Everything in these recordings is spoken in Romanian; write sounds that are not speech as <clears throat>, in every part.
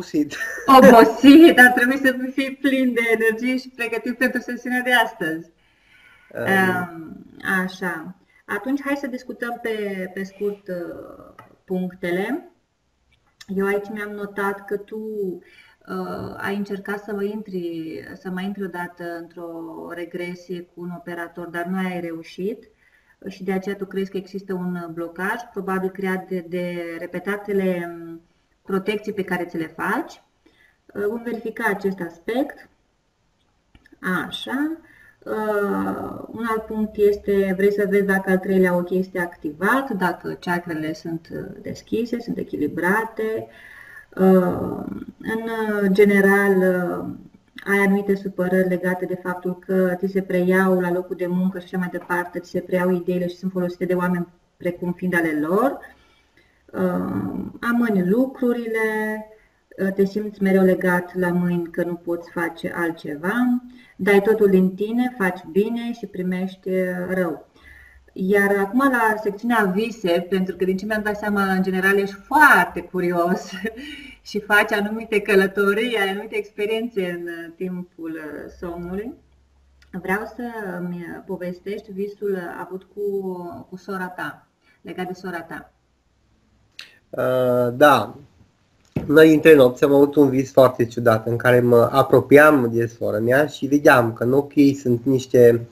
te simți? Obosit. <laughs> Obosit, ar trebui să fii plin de energie și pregătit pentru sesiunea de astăzi. Um, așa. Atunci hai să discutăm pe, pe scurt uh, punctele. Eu aici mi-am notat că tu uh, ai încercat să, vă intri, să mai intri odată într-o regresie cu un operator, dar nu ai reușit și de aceea tu crezi că există un blocaj, probabil creat de, de repetatele um, protecții pe care ți le faci. Uh, vom verifica acest aspect. Așa. Uh, un alt punct este, vrei să vezi dacă al treilea ochi este activat, dacă chakrele sunt uh, deschise, sunt echilibrate. Uh, în general, uh, ai anumite supărări legate de faptul că ți se preiau la locul de muncă și așa mai departe, ți se preiau ideile și sunt folosite de oameni precum fiind ale lor. Uh, amâni lucrurile, uh, te simți mereu legat la mâini că nu poți face altceva, dai totul din tine, faci bine și primești uh, rău. Iar acum la secțiunea vise, pentru că din ce mi-am dat seama, în general ești foarte curios <laughs> și faci anumite călătorii, ai anumite experiențe în uh, timpul uh, somnului, vreau să mi povestești visul avut cu, cu sora ta, legat de sora ta. Uh, da, noi între nopți am avut un vis foarte ciudat în care mă apropiam de sora mea și vedeam că în ochii ei sunt niște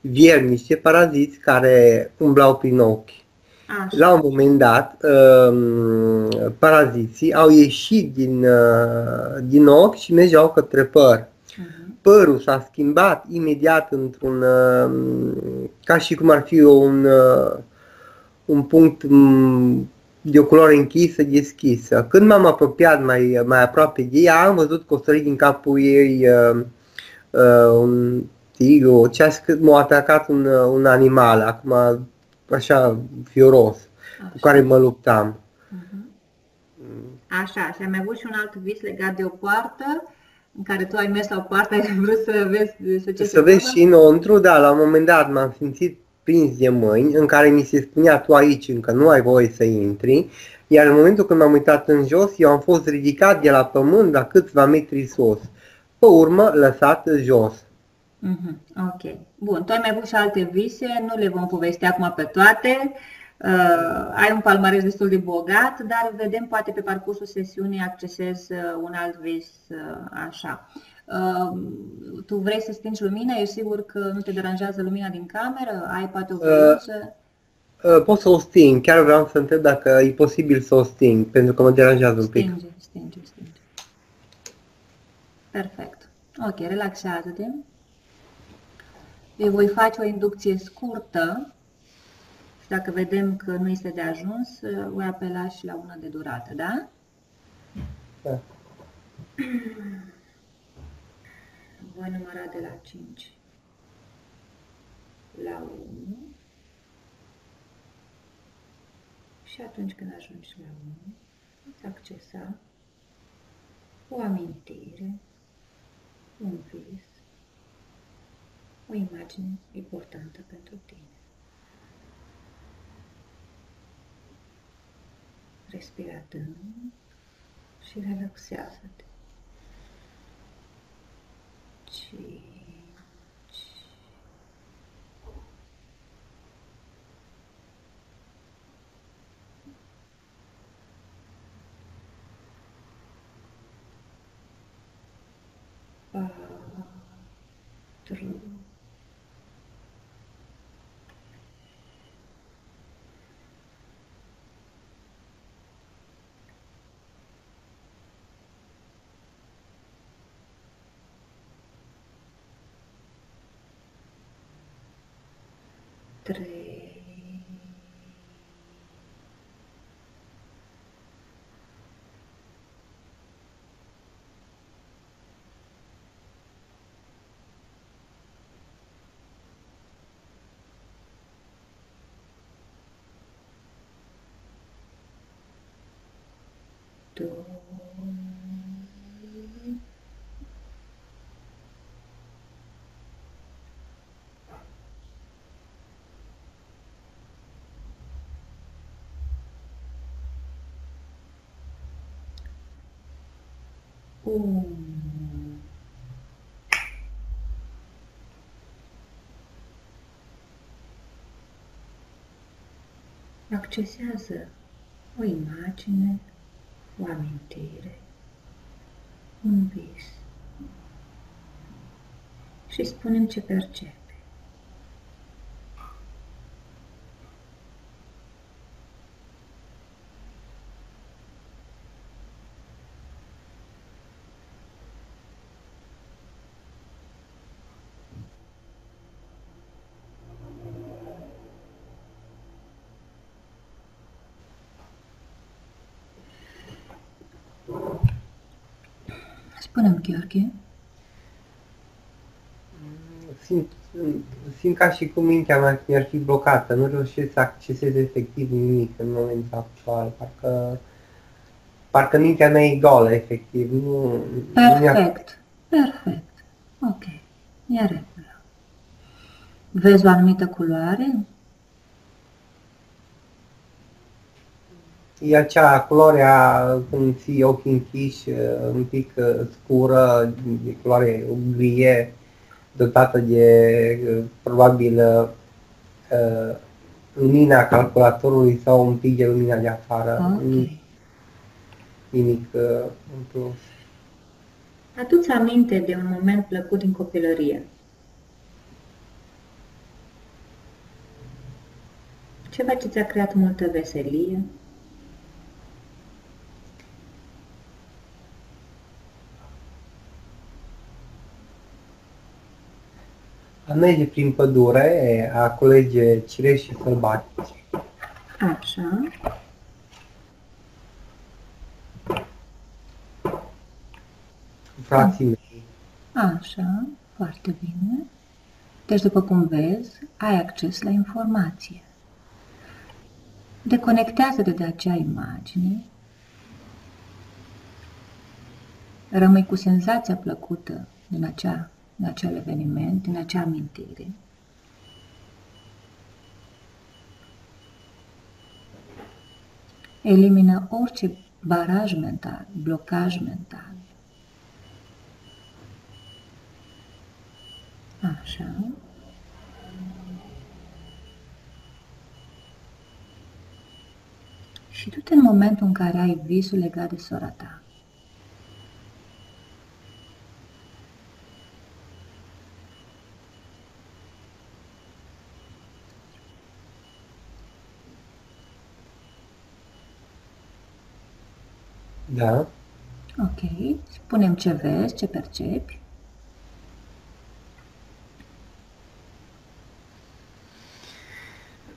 viermi, niște paraziți care umblau prin ochi. Așa. La un moment dat, um, paraziții au ieșit din, uh, din ochi și mergeau către păr. Uh-huh. Părul s-a schimbat imediat într-un, um, ca și cum ar fi un, uh, un punct um, de o culoare închisă, deschisă. Când m-am apropiat mai, mai aproape de ea, am văzut că o sărit din capul ei uh, uh, un tigru, ce a m-a atacat un, uh, un animal, acum așa fioros, așa. cu care mă luptam. Uh-huh. Așa, și am avut și un alt vis legat de o poartă, în care tu ai mers la o poartă, ai vrut să vezi să ce Să vezi și înăuntru, da, la un moment dat m-am simțit prins de mâini, în care mi se spunea tu aici încă nu ai voie să intri, iar în momentul când m-am uitat în jos, eu am fost ridicat de la pământ la câțiva metri sus. Pe urmă, lăsat jos. Mm-hmm. Ok. Bun, tu ai mai avut și alte vise, nu le vom povesti acum pe toate. Uh, ai un palmares destul de bogat, dar vedem poate pe parcursul sesiunii accesezi uh, un alt vis uh, așa. Uh, tu vrei să stingi lumina? Ești sigur că nu te deranjează lumina din cameră? Ai poate o uh, uh, pot să o sting. Chiar vreau să întreb dacă e posibil să o sting, pentru că mă deranjează un pic. Stinge, stinge, stinge. Perfect. Ok, relaxează-te. Eu voi face o inducție scurtă și dacă vedem că nu este de ajuns, voi apela și la una de durată, da? Da. <clears throat> Voi număra de la 5 la 1 și atunci când ajungi la 1, îți accesa o amintire, un vis, o imagine importantă pentru tine. Respira adânc și relaxează-te. chi. три. Dois. Uh. Accesează o imagine, o amintire, un vis și spunem ce percepe. Spunem, Gheorghe. Simt, simt ca și cum mintea mea mi-ar fi blocată, nu reușesc să accesez efectiv nimic în momentul actual, parcă, parcă mintea mea e goală, efectiv. Nu, perfect, nu perfect, ok, e regulă. Vezi o anumită culoare? E acea culoarea când ții ochii închiși, un pic scură, de culoare grie, dotată de probabil lumina calculatorului sau un pic de lumina de afară. Okay. Nimic în plus. Adu-ți aminte de un moment plăcut din copilărie. Ceva ce ți-a creat multă veselie? A merge prin pădure, a culege cireși sălbatici. Așa. Frații mei. Așa, foarte bine. Deci, după cum vezi, ai acces la informație. Deconectează-te de acea imagine. Rămâi cu senzația plăcută din acea în acel eveniment, în acea amintire. Elimină orice baraj mental, blocaj mental. Așa. Și du-te în momentul în care ai visul legat de sora ta. Da. Ok. Spunem ce vezi, ce percepi.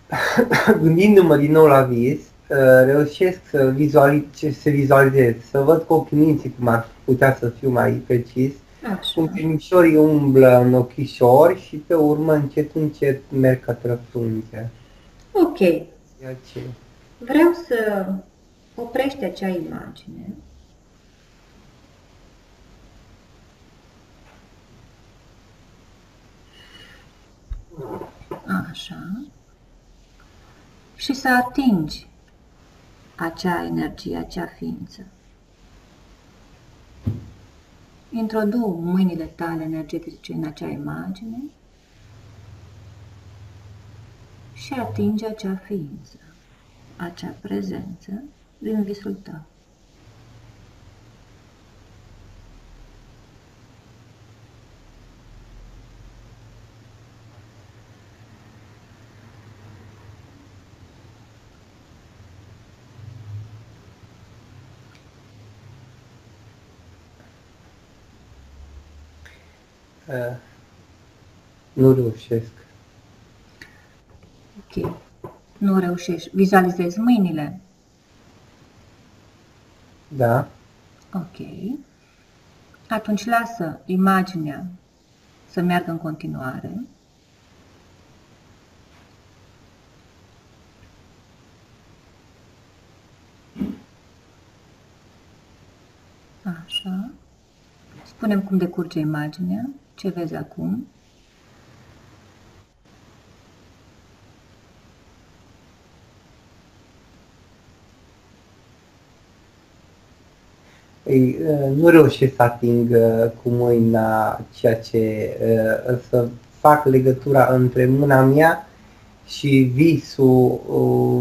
<coughs> Gândindu-mă din nou la vis, uh, reușesc să, vizualize, să vizualizez, să văd cu ochii minții cum ar putea să fiu mai precis, Așa. cum primișorii umblă în ochișori și pe urmă încet încet merg către frunze. Ok. ce? Vreau să oprește acea imagine. Așa. Și să atingi acea energie, acea ființă. Introdu mâinile tale energetice în acea imagine și atinge acea ființă, acea prezență din visul tău. Uh, nu reușesc. Ok. Nu reușești. Vizualizezi mâinile. Da. Ok. Atunci lasă imaginea să meargă în continuare. Așa. Spunem cum decurge imaginea, ce vezi acum. Ei, nu reușesc să ating cu mâina ceea ce să fac legătura între mâna mea și visul,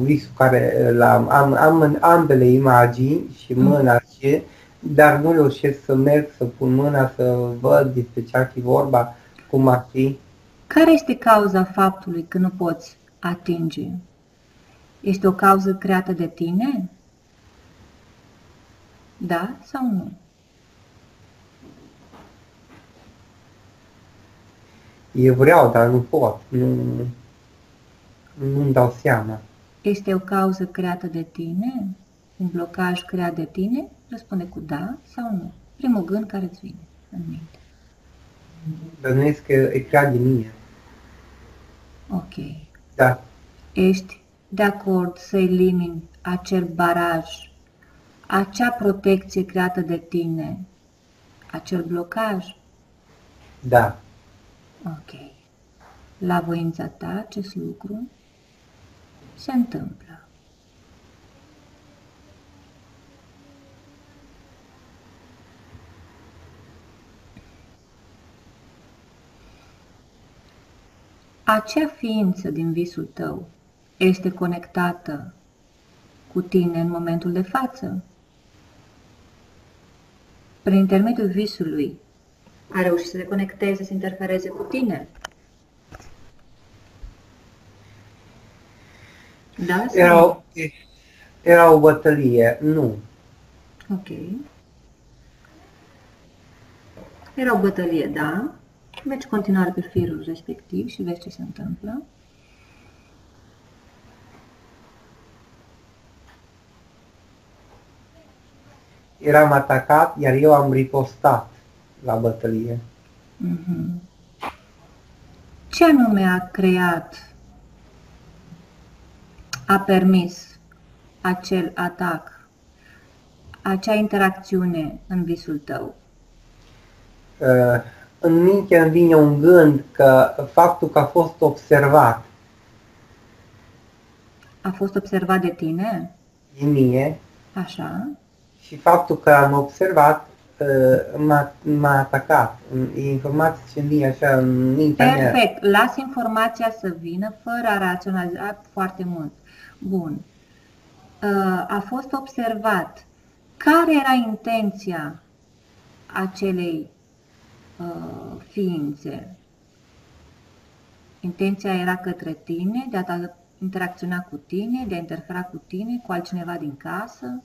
visul care l-am, am, am ambele imagini și mm. mâna și, dar nu reușesc să merg, să pun mâna, să văd despre ce ar fi vorba, cum ar fi. Care este cauza faptului că nu poți atinge? Este o cauză creată de tine? Da sau nu? Eu vreau, dar nu pot. Nu, nu-mi dau seama. Este o cauză creată de tine? Un blocaj creat de tine? Răspunde cu da sau nu. Primul gând care îți vine în minte. Bănuiesc că e creat de mine. Ok. Da. Ești de acord să elimini acel baraj, acea protecție creată de tine, acel blocaj? Da. Ok. La voința ta acest lucru se întâmplă. Acea ființă din visul tău este conectată cu tine în momentul de față? Prin intermediul visului, a reușit să se conecteze, să interfereze cu tine? Da? Era o, era o bătălie, nu. Ok. Era o bătălie, da. Mergi continuare pe firul respectiv și vezi ce se întâmplă. Eram atacat, iar eu am ripostat la bătălie. Mm-hmm. Ce anume a creat a permis acel atac, acea interacțiune în visul tău? Uh, în minte îmi vine un gând că faptul că a fost observat. A fost observat de tine? De mine. Așa. Și faptul că am observat uh, m-a, m-a atacat. Informația ce vine așa în mintea Perfect. mea. Perfect. Las informația să vină fără a raționaliza foarte mult. Bun. Uh, a fost observat care era intenția acelei uh, ființe. Intenția era către tine, de a interacționa cu tine, de a interfera cu tine, cu altcineva din casă.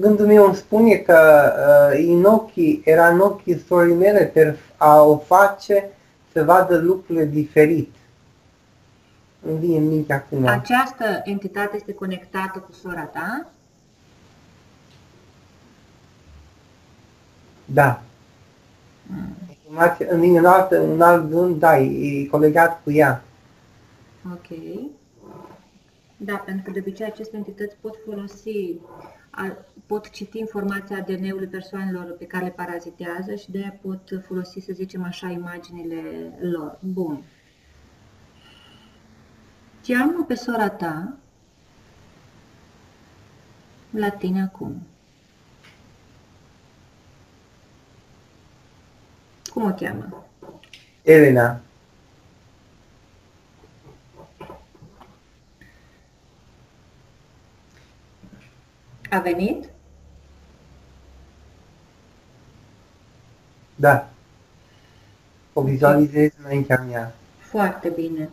Gândul meu îmi spune că în ochii, era în ochii sorii mele per a o face să vadă lucrurile diferit îmi vine în minte acum. Această entitate este conectată cu sora ta? Da. Mm. Informația, în vine în, altă, în alt gând, da, e colegat cu ea. Ok. Da, pentru că de obicei aceste entități pot folosi, pot citi informația ADN-ului persoanelor pe care le parazitează și de aia pot folosi, să zicem așa, imaginile lor. Bun. Cheamă pe sora ta la tine acum. Cum o cheamă? Elena. A venit? Da. O vizualizez înaintea mea. Foarte bine.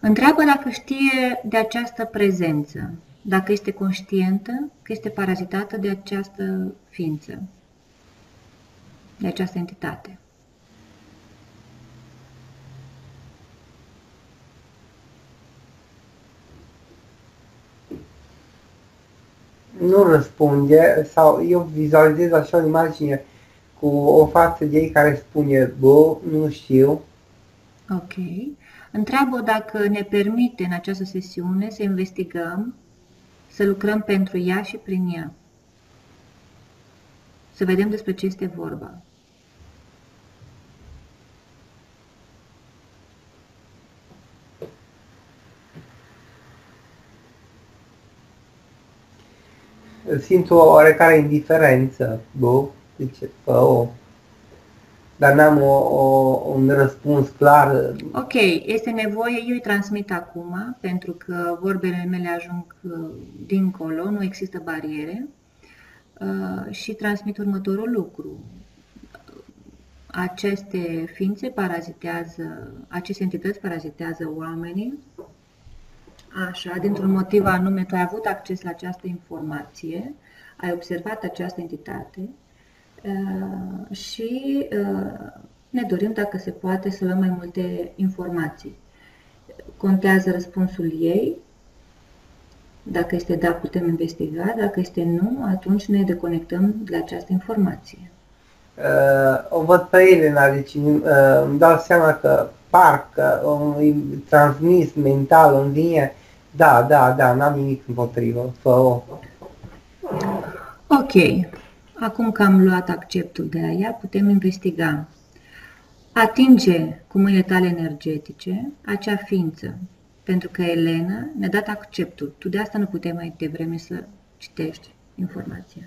Întreabă dacă știe de această prezență, dacă este conștientă că este parazitată de această ființă, de această entitate. Nu răspunde sau eu vizualizez așa o imagine cu o față de ei care spune, bă, nu știu. Ok. Întreabă dacă ne permite în această sesiune să investigăm, să lucrăm pentru ea și prin ea. Să vedem despre ce este vorba. Simt o oarecare indiferență, bu, zice, fă o. Dar n-am o, o, un răspuns clar. Ok, este nevoie, eu îi transmit acum, pentru că vorbele mele ajung uh, dincolo, nu există bariere uh, și transmit următorul lucru. Aceste ființe parazitează, aceste entități parazitează oamenii, Așa, dintr-un motiv anume, tu ai avut acces la această informație, ai observat această entitate uh, și uh, ne dorim, dacă se poate, să avem mai multe informații. Contează răspunsul ei. Dacă este da, putem investiga. Dacă este nu, atunci ne deconectăm de la această informație. Uh, o văd pe Elena, deci uh, îmi dau seama că parcă îi transmis mental în linie da, da, da, n-am nimic împotrivă. Fă-o. Ok. Acum că am luat acceptul de aia, putem investiga. Atinge cu mâinile tale energetice acea ființă. Pentru că Elena ne-a dat acceptul. Tu de asta nu puteai mai devreme să citești informația.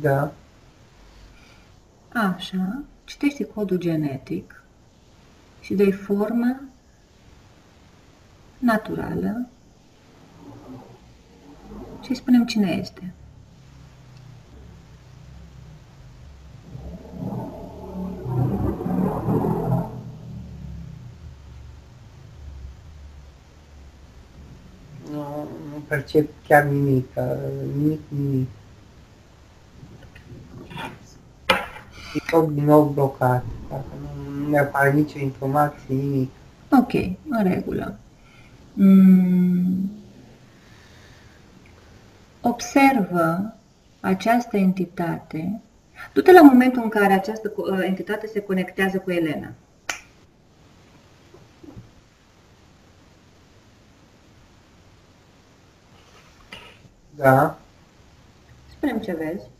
Da. Așa, citește codul genetic și dai formă naturală și spunem cine este. Nu, nu percep chiar nimic, nimic, nimic. Tot din nou blocat, dacă nu ne apare nicio informație, nimic. Ok, în regulă. Mm. Observă această entitate. Du-te la momentul în care această uh, entitate se conectează cu Elena. Da. Spunem ce vezi uh,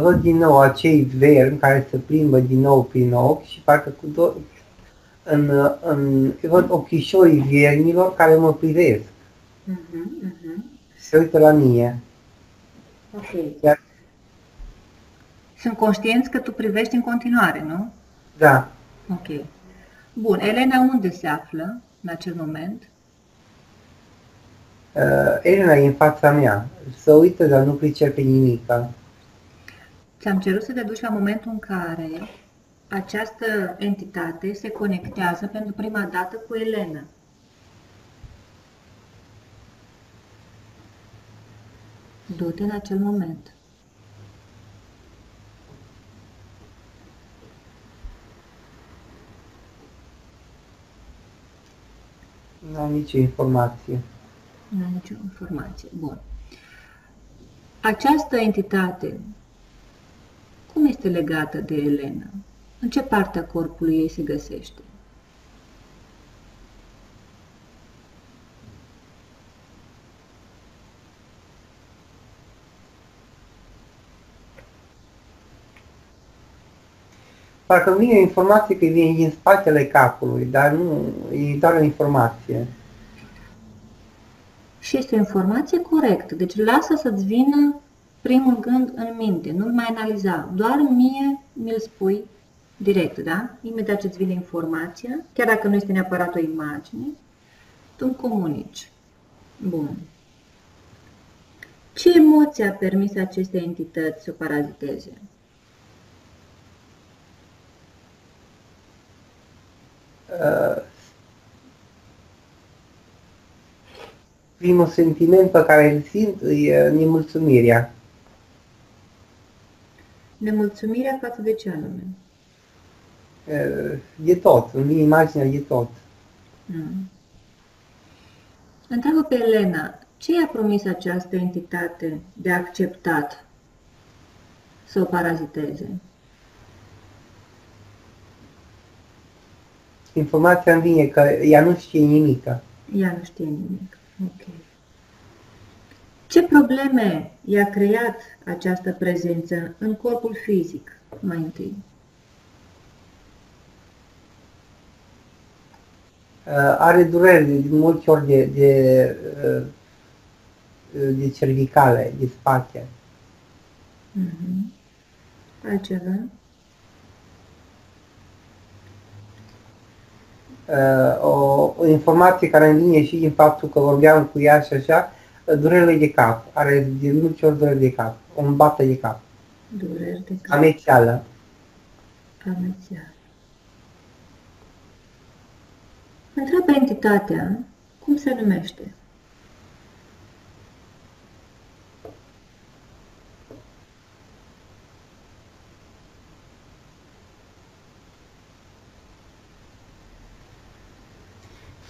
văd din nou acei vermi care se plimbă din nou prin ochi și parcă cu do- în, în, văd ochișorii viermilor care mă privesc. Uh-huh, uh-huh. Se uită la mine. Ok. Iar... Sunt conștienți că tu privești în continuare, nu? Da. Ok. Bun. Elena unde se află în acel moment? Uh, Elena e în fața mea. Să uită, dar nu pricepe nimica. Ți-am cerut să te duci la momentul în care această entitate se conectează pentru prima dată cu Elena. Du-te în acel moment. Nu am nicio informație. Nu am nicio informație. Bun. Această entitate cum este legată de Elena? În ce parte a corpului ei se găsește? Parcă vine o informație că vine din spatele capului, dar nu, e doar o informație. Și este o informație corectă, deci lasă să-ți vină primul gând în minte, nu-l mai analiza, doar mie mi-l spui direct, da? Imediat ce-ți vine informația, chiar dacă nu este neapărat o imagine, tu îmi comunici. Bun. Ce emoție a permis acestei entități să o paraziteze? Uh, primul sentiment pe care îl simt e nemulțumirea. Nemulțumirea față de ce anume? E tot, în imaginea e tot. Mm. Întreabă pe Elena, ce i-a promis această entitate de acceptat să o paraziteze? Informația îmi vine că ea nu știe nimic. Ea nu știe nimic. Ok. Ce probleme i-a creat această prezență în corpul fizic, mai întâi? Uh, are dureri din multe ori de, de, uh, de cervicale, de spate. Mm-hmm. Altceva? Uh, o, o informație care îmi vine și din faptul că vorbeam cu ea și așa, durerile de cap. Are de multe ori dureri de cap. O îmbată de cap. Dureri de cap. Amețială. Amețială. Întreabă entitatea cum se numește.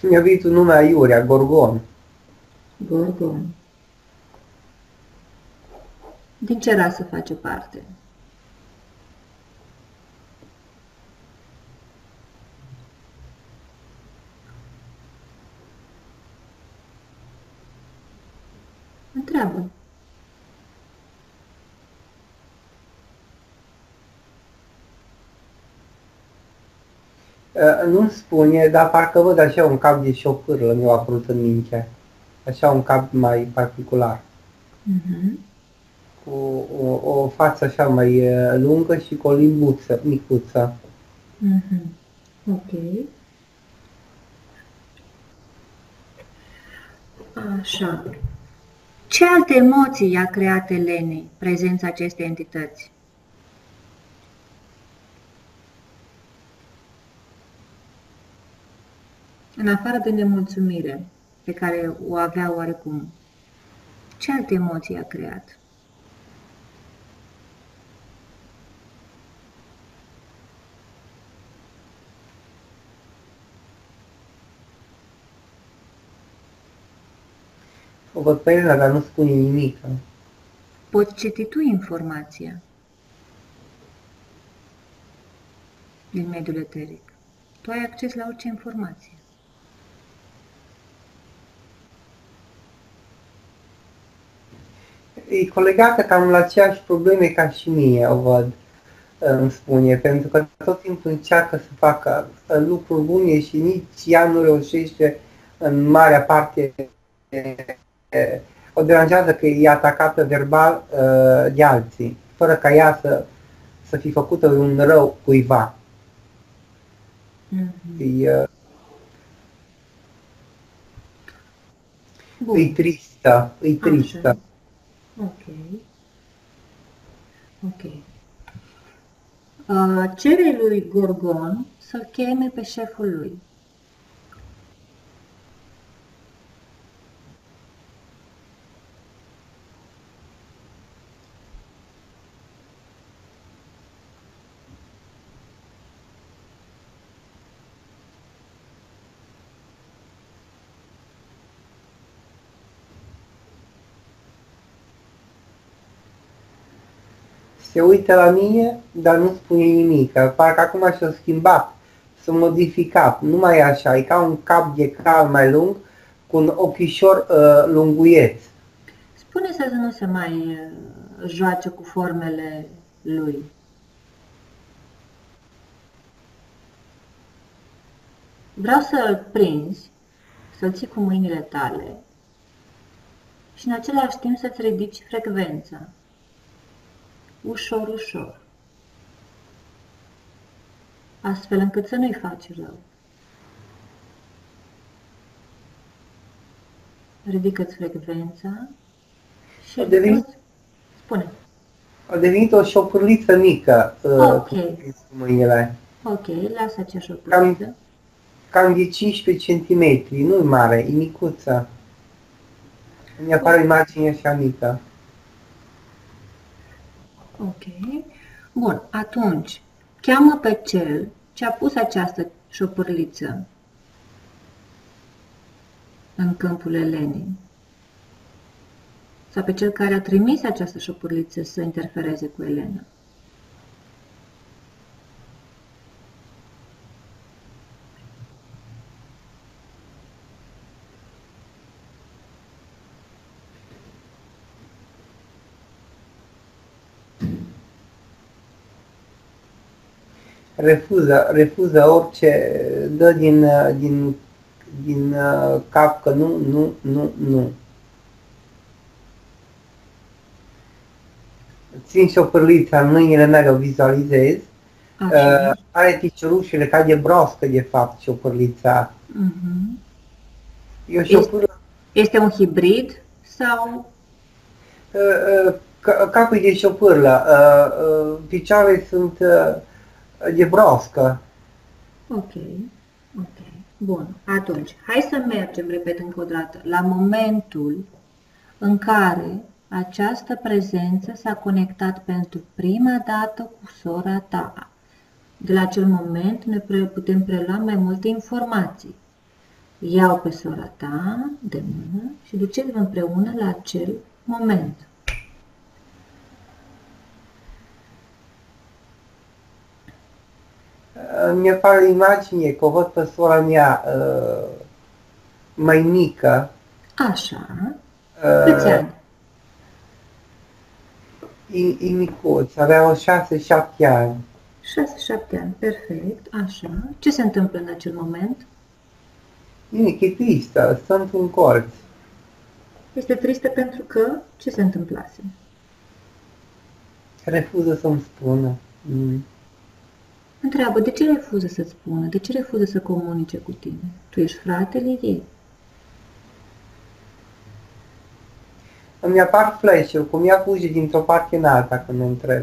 Mi-a venit un nume aiurea, Gorgon. Gorgon. Din ce rasă face parte? Întreabă. Uh, nu spune, dar parcă văd așa un cap de șopârlă mi-a apărut în minte. Așa un cap mai particular. Mhm. Cu o, o față așa mai uh, lungă și cu o limbuță micuță. Mhm. Ok. Așa. Ce alte emoții i-a creat Elenei prezența acestei entități? În afară de nemulțumire, pe care o avea oarecum, ce alte emoții a creat? O văd pe Elena, dar nu spune nimic. Poți citi tu informația din mediul eteric. Tu ai acces la orice informație. E colegată cam la aceeași probleme ca și mie, o văd, îmi spune, pentru că tot timpul încearcă să facă uh, lucruri bune și nici ea nu reușește în marea parte o deranjează că e atacată verbal uh, de alții, fără ca ea să, să fi făcută un rău cuiva. Mm-hmm. E, uh, Bun. e tristă, e tristă. Așa. Ok. Ok. Uh, cere lui Gorgon să-l cheme pe șeful lui. Se uită la mine, dar nu spune nimic. Parcă acum și-a schimbat, s-a modificat. Nu mai e așa, e ca un cap de cal mai lung, cu un ochișor uh, lunguieț. Spune să nu se mai uh, joace cu formele lui. Vreau să-l prinzi, să-l ții cu mâinile tale și în același timp să-ți ridici frecvența. Ușor, ușor. Astfel încât să nu-i faci rău. Ridică-ți frecvența și A devenit- poți- Spune. A devenit o șopârliță mică uh, Ok. cu mâinile. Ok, lasă acea șopârliță. Cam de 15 cm, nu e mare, e micuță. Mi apare imaginea așa mică. Ok. Bun, atunci, cheamă pe cel ce a pus această șopârliță în câmpul Elenii. Sau pe cel care a trimis această șopârliță să interfereze cu Elena. Refuză, refuză orice, dă din, din, din uh, cap că nu, nu, nu, nu. Țin șopârlița în mâinile mele, o vizualizez. Uh, are piciorușele ca de broască, de fapt, șopârlița. Uh-huh. E o șopârlă... Este, este un hibrid sau? Uh, uh, capul de șopârlă. Uh, uh, picioarele sunt uh, de broască. Ok, ok. Bun, atunci, hai să mergem, repet încă o dată, la momentul în care această prezență s-a conectat pentru prima dată cu sora ta. De la acel moment ne putem prelua mai multe informații. Iau pe sora ta de mână și duceți-vă împreună la acel moment. Mi apare imagine că o văd pe sora mea uh, mai mică. Așa. Uh, Câți ani? E, e micuț, avea 6-7 ani. 6-7 ani, perfect, așa. Ce se întâmplă în acel moment? Nimic, e tristă, stă într-un colț. Este tristă pentru că ce se întâmplase? Refuză să-mi spună. Mm. Întreabă, de ce refuză să-ți spună? De ce refuză să comunice cu tine? Tu ești fratele ei. Îmi apar flash cum ea fuge dintr-o parte în alta când mă întreb.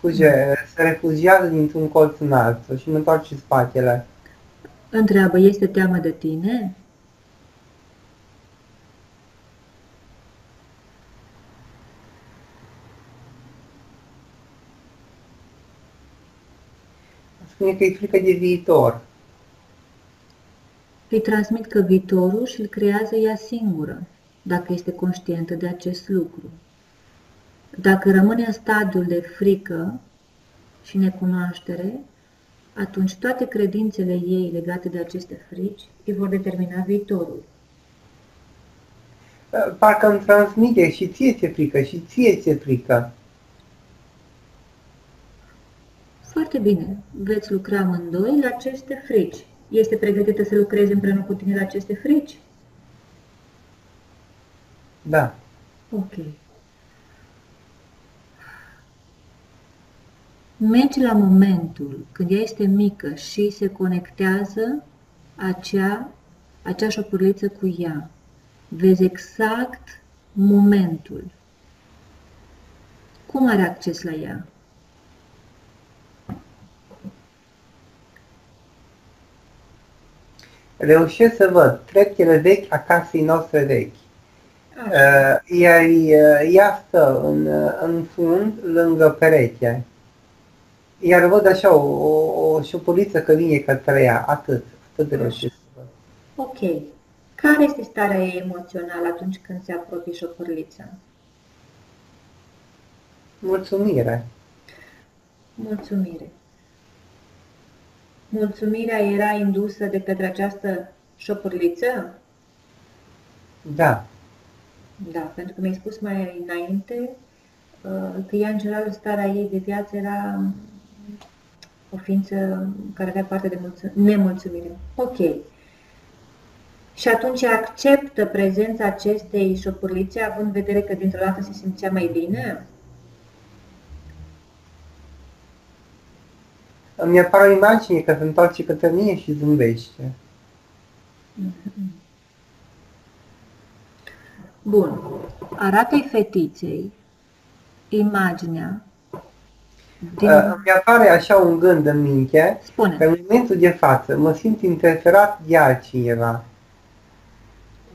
Fuge, mm. se refugiază dintr-un colț în altul și mă întoarce spatele. Întreabă, este teamă de tine? Spune că e frică de viitor. Îi transmit că viitorul și îl creează ea singură, dacă este conștientă de acest lucru. Dacă rămâne în stadiul de frică și necunoaștere, atunci toate credințele ei legate de aceste frici îi vor determina viitorul. Parcă îmi transmite și ție ți frică, și ție ți frică. Foarte bine, veți lucra amândoi la aceste frici. Este pregătită să lucreze împreună cu tine la aceste frici? Da. Ok. Mergi la momentul când ea este mică și se conectează acea, acea șopârliță cu ea. Vezi exact momentul. Cum are acces la ea? Reușesc să văd treptele vechi a casei noastre vechi. Uh, iar uh, ea stă în, uh, în fund lângă pereche. Iar văd așa o, o, o șopuliță că vine către ea, atât, atât de reușesc să văd. Ok. Care este starea ei emoțională atunci când se apropie șopurlița? Mulțumire. Mulțumire. Mulțumirea era indusă de către această șopârliță? Da. Da, pentru că mi-ai spus mai înainte uh, că ea, în general, starea ei de viață era o ființă care avea parte de nemulțumire. Ok. Și atunci acceptă prezența acestei șopârlițe, având în vedere că dintr-o dată se simțea mai bine? Îmi apare o imagine că se întoarce către mine și zâmbește. Bun. Arată-i fetiței imaginea din... Uh, îmi apare așa un gând în minte Spune. că în momentul de față mă simt interferat de altcineva.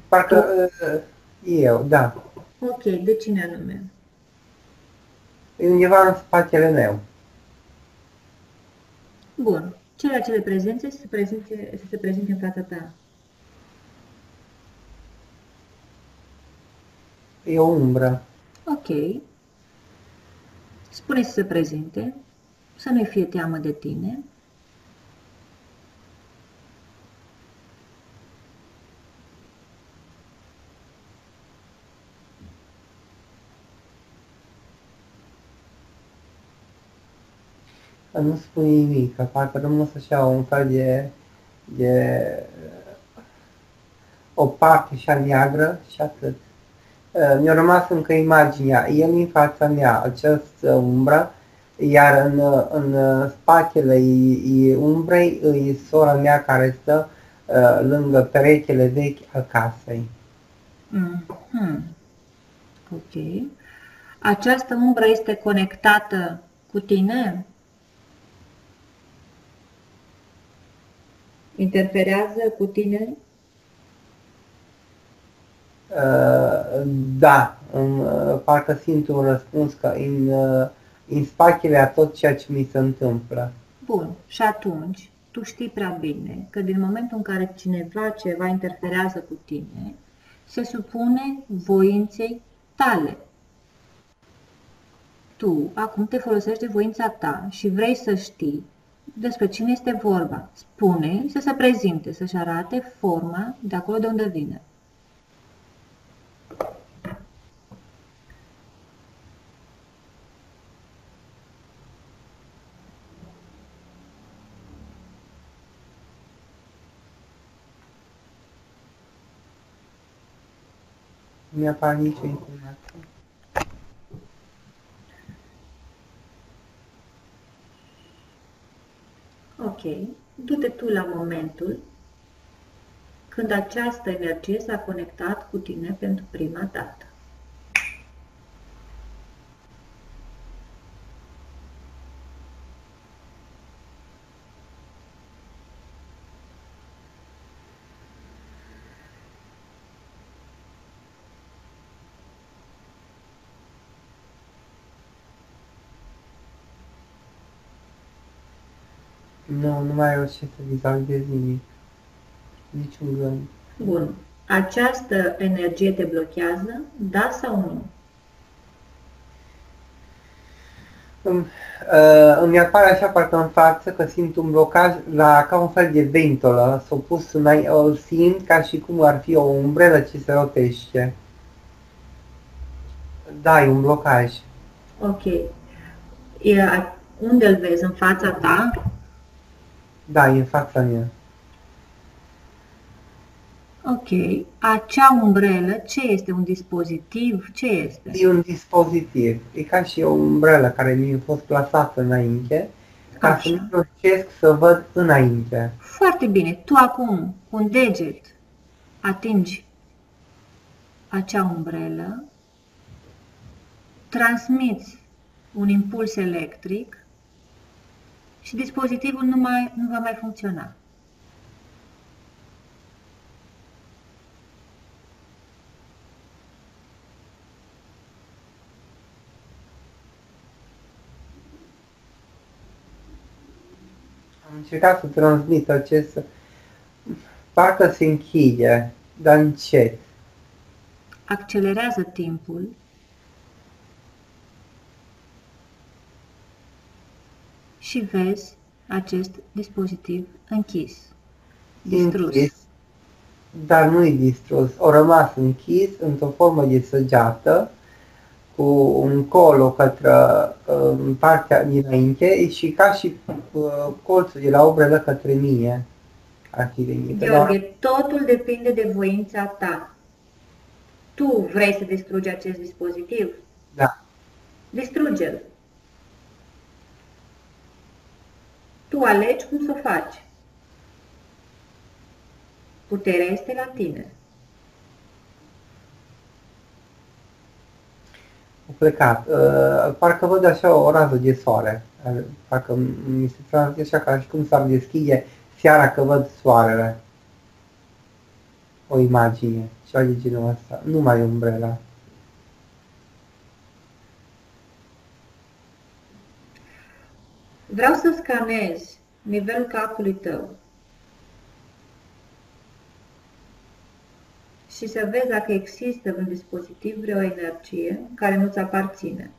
Parcă uh, eu, da. Ok, de cine anume? E undeva în spatele meu. Bun. Cele acele prezențe să se prezinte, să se prezinte în fața ta. E o umbră. Ok. Spune să se prezinte, să nu-i fie teamă de tine. Nu spune nimic, că parcă rămas așa un fel de, de o parte și neagră și atât. Uh, mi-a rămas încă imaginea, el în fața mea, această umbră, iar în, în spatele umbrei e sora mea care stă uh, lângă perechele vechi al casei. Mm-hmm. Ok. Această umbră este conectată cu tine? Interferează cu tine? Uh, da, uh, parcă simt un răspuns că în, uh, în spatele a tot ceea ce mi se întâmplă. Bun, și atunci tu știi prea bine că din momentul în care cineva ceva interferează cu tine, se supune voinței tale. Tu acum te folosești de voința ta și vrei să știi despre cine este vorba. Spune să se prezinte, să-și arate forma de acolo de unde vine. Nu mi-apare nicio informație. Ok. Du-te tu la momentul când această energie s-a conectat cu tine pentru prima dată. Nu, nu mai reușit să vizualizez nimic. Niciun gând. Bun. Această energie te blochează? Da sau nu? Îmi, uh, îmi apare așa parcă în față că simt un blocaj la ca un fel de ventolă, s-o pus în îl simt ca și cum ar fi o umbrelă ce se rotește. Da, e un blocaj. Ok. E, unde îl vezi? În fața ta? Da, e în fața mea. Ok. Acea umbrelă, ce este? Un dispozitiv? Ce este? E un dispozitiv. E ca și o umbrelă care mi-a fost plasată înainte, ca Așa. să nu reușesc să văd înainte. Foarte bine. Tu acum, cu un deget, atingi acea umbrelă, transmiți un impuls electric și dispozitivul nu, mai, nu va mai funcționa. Am încercat să transmit acest... Parcă se închide, dar încet. Accelerează timpul și vezi acest dispozitiv închis, distrus. Închis, dar nu e distrus, o rămas închis într-o formă de săgeată, cu un colo către uh, partea dinainte și ca și uh, colțul de la obrelă către mine. Ar fi venit. Gheorghe, totul depinde de voința ta. Tu vrei să distrugi acest dispozitiv? Da. Distruge-l. Tu alegi cum să o faci. Puterea este la tine. Am plecat. Uh, parcă văd așa o rază de soare. Parcă mi se transmite așa ca și cum s-ar deschide seara că văd soarele. O imagine, ceva de genul ăsta. Nu mai umbrela. Vreau să scanez nivelul capului tău și să vezi dacă există în dispozitiv vreo energie care nu-ți aparține.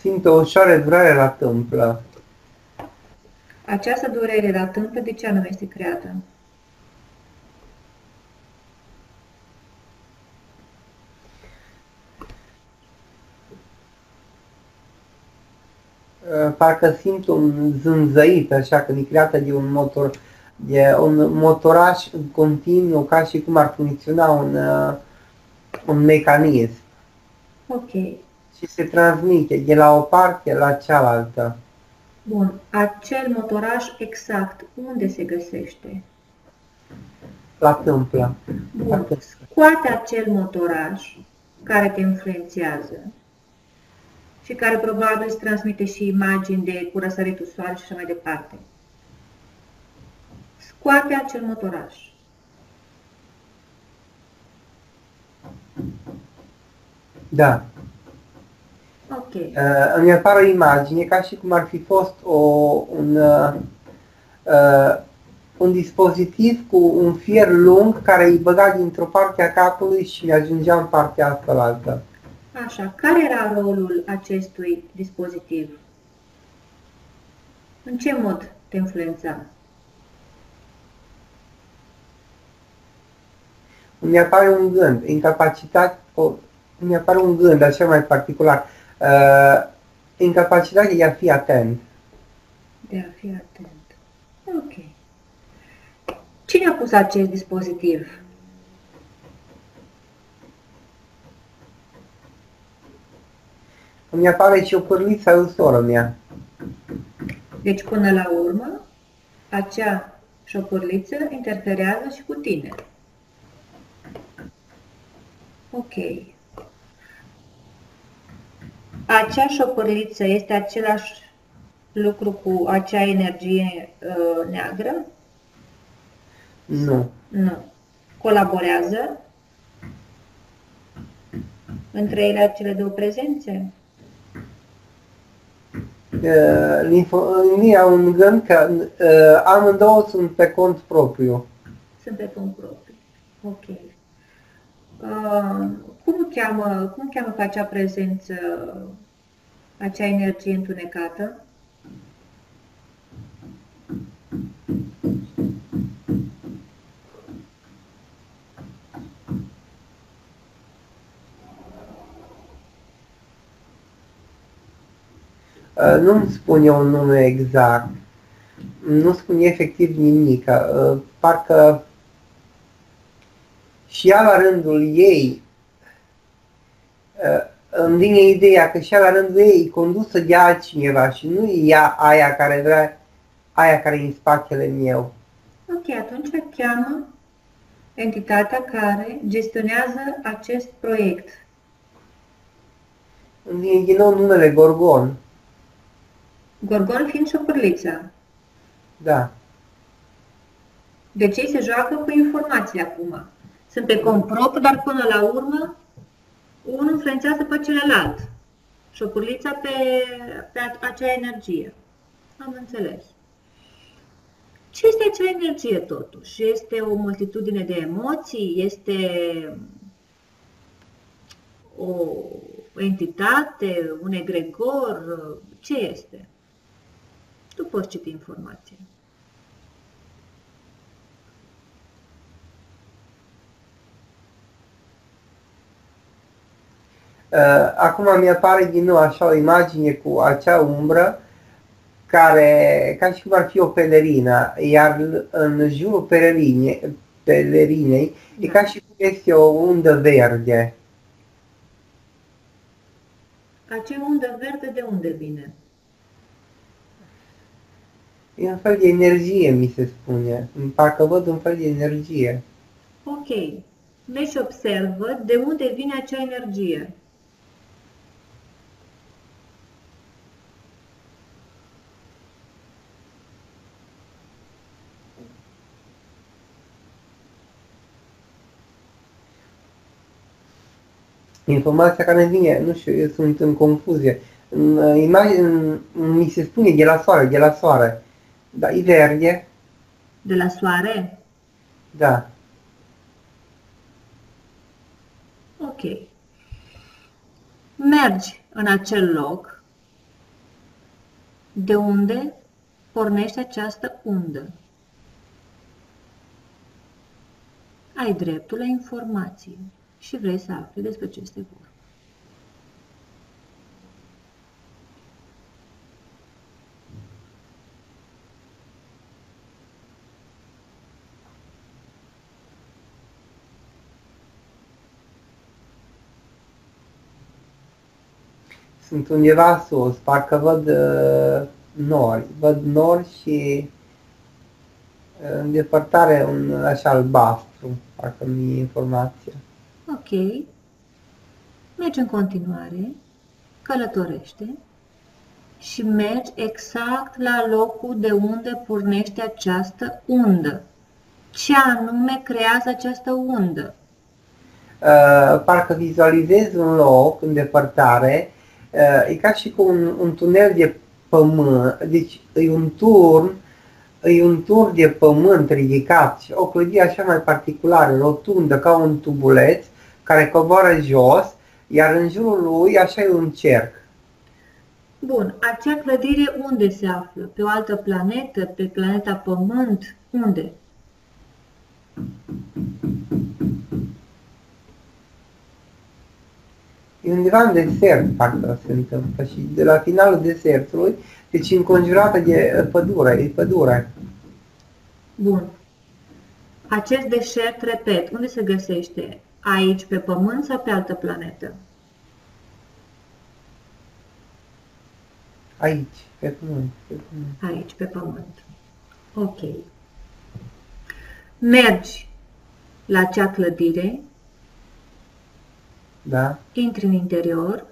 Simt o ușoară durere la tâmplă. Această durere la tâmplă de ce anume este creată? Parcă simt un zânzăit, așa, când e creată de un motor, de un motoraș în continuu, ca și cum ar funcționa un, uh, un mecanism. Ok. Și se transmite de la o parte la cealaltă. Bun. Acel motoraș exact unde se găsește? La tâmplă. La Bun. tâmplă. Scoate acel motoraș care te influențează și care probabil îți transmite și imagini de cu răsăritul soarelui și așa mai departe. Scoate acel motoraș. Da. Ok. Uh, îmi apare o imagine ca și cum ar fi fost o, un, uh, uh, un dispozitiv cu un fier lung care îi băga dintr-o parte a capului și mi ajungea în partea asta altă. Așa, care era rolul acestui dispozitiv? În ce mod te influența? Îmi apare un gând, incapacitate, o, îmi apare un gând așa mai particular, uh, incapacitatea de a fi atent. De a fi atent. Ok. Cine a pus acest dispozitiv? Îmi apare și o pârliță a soră mea. Deci, până la urmă, acea șopârliță interferează și cu tine. Ok. Acea șopârliță este același lucru cu acea energie uh, neagră? Nu. Nu. Colaborează între ele cele două prezențe? Uh, linfo- îmi ia un gând că uh, amândouă sunt pe cont propriu. Sunt pe cont propriu. Ok. Uh, cum cheamă, cum cheamă pe acea prezență, acea energie întunecată? Uh, nu-mi spune un nume exact. Nu spune efectiv nimic. Uh, parcă și ea la rândul ei uh, îmi vine ideea că și ea la rândul ei e condusă de altcineva și nu e ea aia care vrea, aia care e în spatele meu. Ok, atunci cheamă entitatea care gestionează acest proiect. Îmi vine din nou numele Gorgon. Gorgon fiind șopârlița. Da. Deci ei se joacă cu informații acum. Sunt pe cont propriu, dar până la urmă unul influențează pe celălalt. Șopârlița pe, pe acea energie. Am înțeles. Ce este acea energie totuși? Este o multitudine de emoții? Este o entitate? Un egregor? Ce este? Tu poți citi informația. Uh, acum mi apare din nou așa o imagine cu acea umbră care, ca și cum ar fi o pelerină, iar în jurul pelerine, pelerinei da. e ca și cum este o undă verde. Acea undă verde de unde vine? E un fel de energie, mi se spune. Parcă văd un fel de energie. Ok. Deci observă de unde vine acea energie. Informația care îmi vine, nu știu, eu sunt în confuzie. În uh, imagine, mi se spune de la soare, de la soare. Da, e verde. De la soare? Da. Ok. Mergi în acel loc de unde pornește această undă. Ai dreptul la informație și vrei să afli despre ce este vorba. Sunt undeva sus, parcă văd uh, nori, văd nori și uh, în depărtare un așa albastru, parcă mi e informația. Ok. Mergi în continuare, călătorește și mergi exact la locul de unde pornește această undă. Ce anume creează această undă? Uh, parcă vizualizez un loc în depărtare, uh, e ca și cu un, un tunel de pământ, deci e un turn, e un tur de pământ ridicat, o clădire așa mai particulară, rotundă, ca un tubuleț, care coboară jos, iar în jurul lui așa e un cerc. Bun, acea clădire unde se află? Pe o altă planetă? Pe planeta Pământ? Unde? Undeva în desert, parcă se întâmplă, și de la finalul desertului, deci înconjurată de pădure, e pădure. Bun. Acest deșert, repet, unde se găsește? Aici, pe Pământ sau pe altă planetă? Aici, pe pământ, pe pământ. Aici, pe Pământ. Ok. Mergi la acea clădire, Da? intri în interior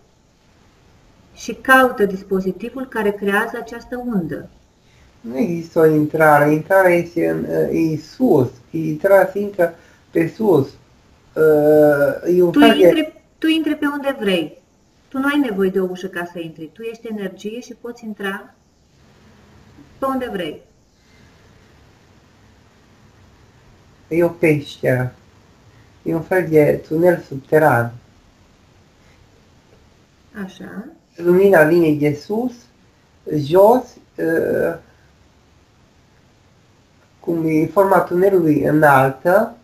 și caută dispozitivul care creează această undă. Nu există o intrare, intrarea este în, e sus, intrarea se intră pe sus. Uh, E un Tu fel de... intri, tu intri pe unde vrei. Tu nu ai nevoie de o ușă ca să intri. Tu ești energie și poți intra pe unde vrei. E o peșteră. E un fel de tunel subteran. Așa. Lumina vine de sus, jos, uh, cum e forma tunelului înaltă,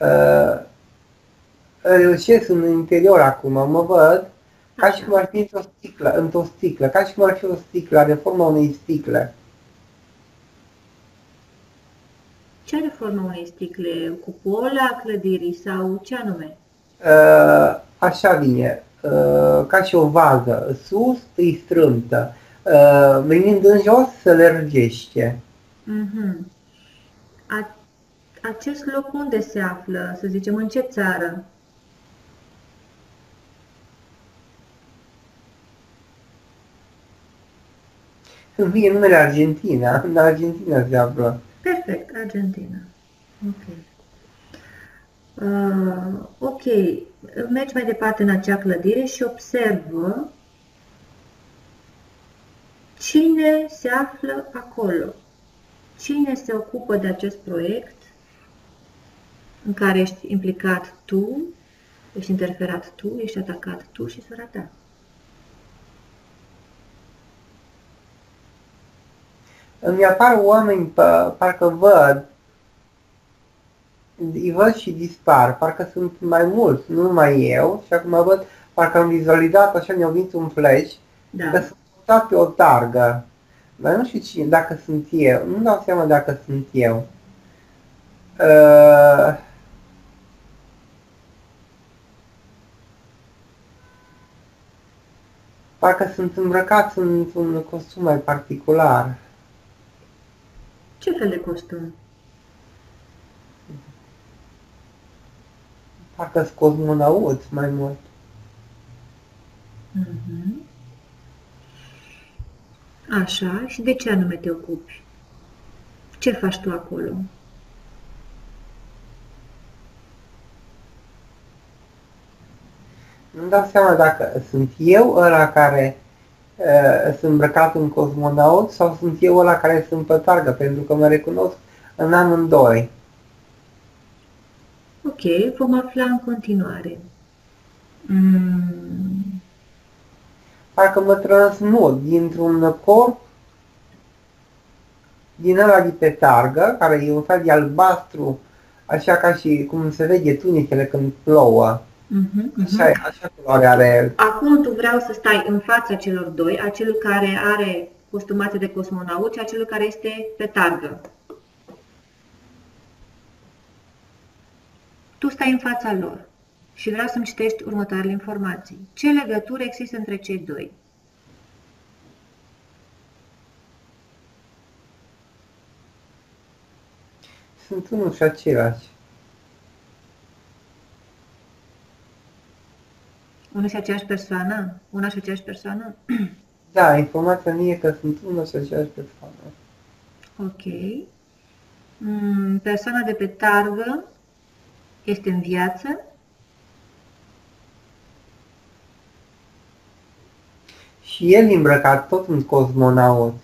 uh, reușesc în interior acum, mă văd ca și cum ar fi într-o sticlă, într-o sticlă, ca și cum ar fi o sticlă, are forma unei sticle. Ce are forma unei sticle? Cupola clădirii sau ce anume? Uh, așa vine, uh, ca și o vază, sus îi strâmtă, uh, venind în jos se lărgește. Mhm. A, acest loc unde se află, să zicem, în ce țară? Îmi vine numele Argentina, în Argentina se află. Perfect, Argentina. Ok. Uh, ok, mergi mai departe în acea clădire și observă cine se află acolo. Cine se ocupă de acest proiect în care ești implicat tu, ești interferat tu, ești atacat tu și sora ta. Îmi apar oameni, pă- parcă văd, îi văd și dispar, parcă sunt mai mulți, nu numai eu, și acum văd, parcă am vizualizat, așa mi-a venit un flash, Da. că sunt stat pe o targă. Dar nu știu cine, dacă sunt eu, nu dau seama dacă sunt eu. Uh, parcă sunt îmbrăcați într-un costum mai particular. Ce fel de costum? Parcă sunt cosmonauți mai mult. Mhm. Așa, și de ce anume te ocupi? Ce faci tu acolo? Nu dau seama dacă sunt eu ăla care uh, sunt îmbrăcat în cosmonaut sau sunt eu ăla care sunt pe targă, pentru că mă recunosc în amândoi. Ok, vom afla în continuare. Mm, Parcă mă transmut dintr-un corp din ăla de pe targă, care e un fel de albastru, așa ca și cum se vede tunechele când plouă. mhm, mhm. Așa, așa culoare are el. Acum tu vreau să stai în fața celor doi, a celui care are costumație de cosmonaut și a celui care este pe targă. Tu stai în fața lor. și vreau să-mi citești următoarele informații. Ce legătură există între cei doi? Sunt unul și același. Una și aceeași persoană? Una și aceeași persoană? <clears throat> Da, informația nu e că sunt unul și aceeași persoană. Ok. Mm, persoana de pe targă este în viață? Și el e îmbrăcat tot în cosmonaut.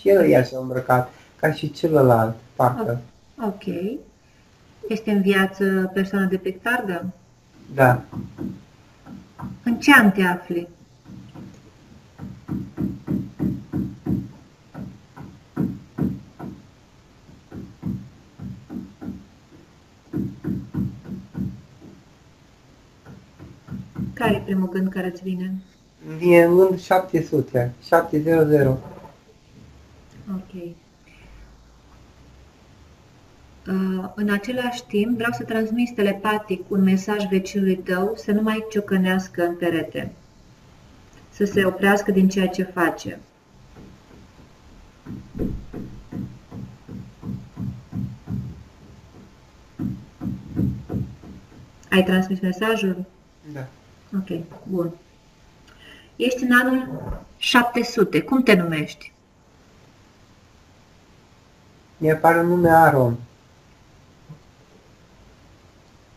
Și el e așa îmbrăcat, ca și celălalt, parcă. Ok. Este în viață persoana de pe targă? Da. În ce an te afli? Care e primul gând care îți vine? Vine în gând 700, 700. Ok. Uh, în același timp, vreau să transmiți telepatic un mesaj vecinului tău să nu mai ciocănească în perete, să se oprească din ceea ce face. Ai transmis mesajul? Da. Ok, bun. Ești în anul 700. Cum te numești? Mi apare nume Aron.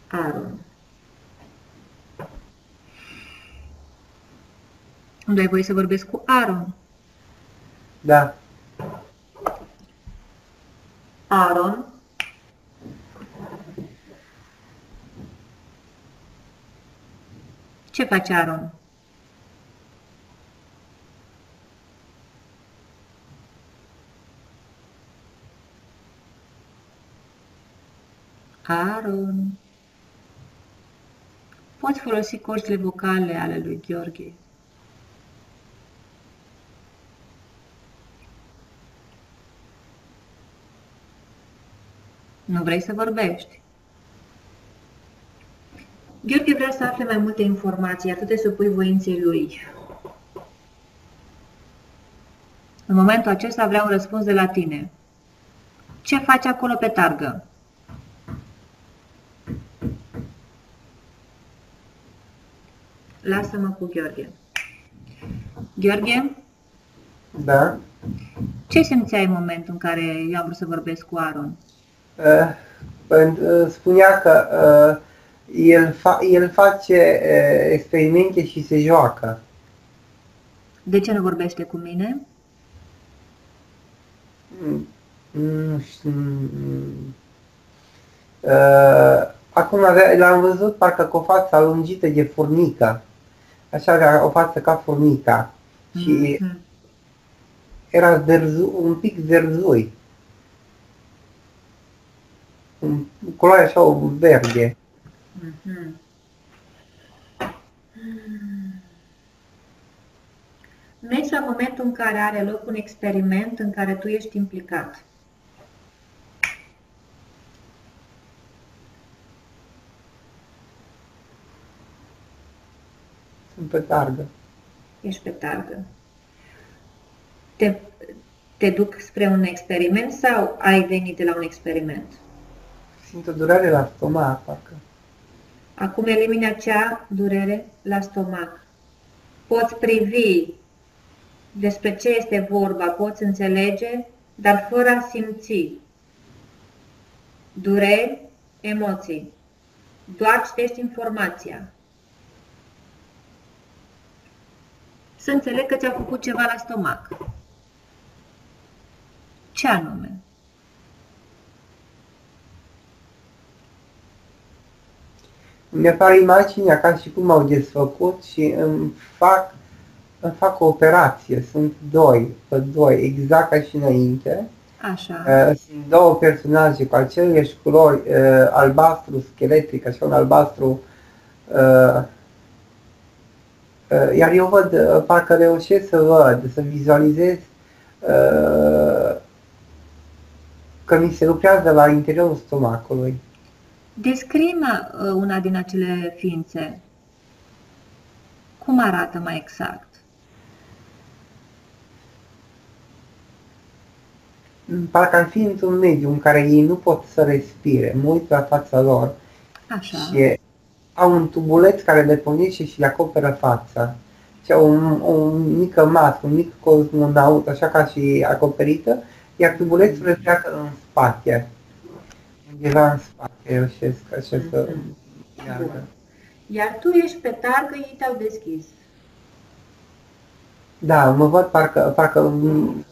Aaron. Unde ai voie să vorbesc cu Aaron? Da. Aaron. Ce face Aaron? Aaron. Poți folosi corzile vocale ale lui Gheorghe. Nu vrei să vorbești. Gheorghe vrea să afle mai multe informații, atât de supui voinței lui. În momentul acesta vreau un răspuns de la tine. Ce faci acolo pe targă? Lasă-mă cu Gheorghe. Gheorghe, Da. ce simțeai în momentul în care eu am vrut să vorbesc cu Aron? Uh, păi, uh, spunea că uh, el, fa- el face uh, experimente și se joacă. De ce nu vorbește cu mine? Mm, Nu știu. mm, Uh, acum avea- l-am văzut parcă cu o față alungită de furnică. Așa avea o față ca furnica. Și Mhm. era zerzu, un pic zerzui. Un culoare așa o verde. Mhm. Mergi la momentul în care are loc un experiment în care tu ești implicat. Sunt pe targă. Ești pe targă. Te, te duc spre un experiment sau ai venit de la un experiment? Simt o durere la stomac, parcă. Acum elimini acea durere la stomac. Poți privi despre ce este vorba, poți înțelege, dar fără a simți. Dureri, emoții. Doar citești informația. Să înțeleg că ți-a făcut ceva la stomac. Ce anume? Mi apare imaginea ca și cum au desfăcut și îmi fac, îmi fac o operație. Sunt doi, pe doi, exact ca și înainte. Așa. Uh, Sunt două personaje cu aceleași culori, uh, albastru scheletric, așa un albastru. uh, uh, Iar eu văd, uh, parcă reușesc să văd, să vizualizez uh, că mi se lucrează la interiorul stomacului. Descrie-mă uh, una din acele ființe. Cum arată mai exact? Parcă am fi într-un mediu în care ei nu pot să respire. Mă uit la fața lor Așa. și au un tubuleț care le pornește și le acoperă fața. Și au un, o mică mască, un mic cosmonaut, așa ca și acoperită, iar tubulețul le pleacă în spate. Undeva în spate reușesc așa să meargă. Bun. Iar tu ești pe targă, ei te-au deschis. Da, mă văd parcă, parcă mm,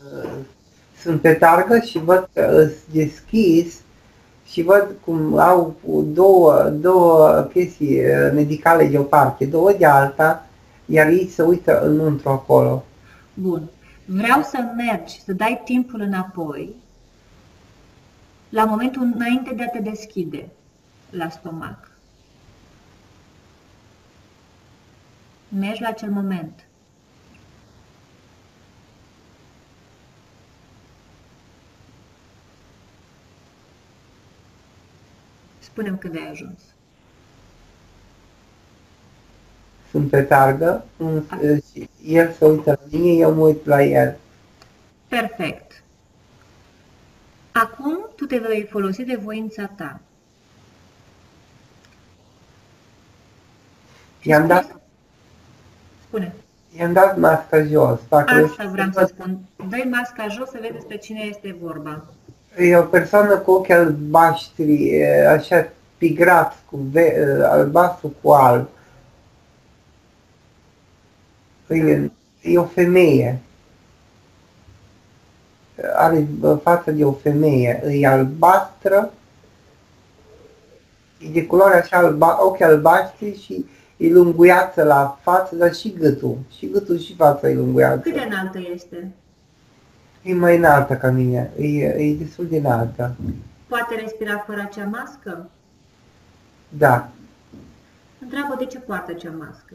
sunt pe targă și văd că îs deschis și văd cum au două, două chestii eh, medicale de o parte, două de alta, iar ei se uită înăuntru acolo. Bun. Vreau să mergi, să dai timpul înapoi la momentul înainte de a te deschide la stomac. Mergi la acel moment. Spunem când ai ajuns. Sunt pe targă un- și el se uită la mine, eu mă uit la el. Perfect. Acum tu te vei folosi de voința ta. I-am dat, Spune. i-am dat masca jos. Dacă Asta vreau să spun. Dă-i masca jos să vezi despre cine este vorba. E o persoană cu ochi albaștri, e, așa pigrat, cu ve- e, albastru cu alb. E, e o femeie. Are bă, fața de o femeie. E albastră, e de culoare așa, alba, ochi albaștri și e lunguiață la față, dar și gâtul. Și gâtul și fața e lunguiață. Cât de înaltă este? E mai înaltă ca mine, e, e destul de înaltă. Poate respira fără acea mască? Da. Întreabă de ce poartă acea mască.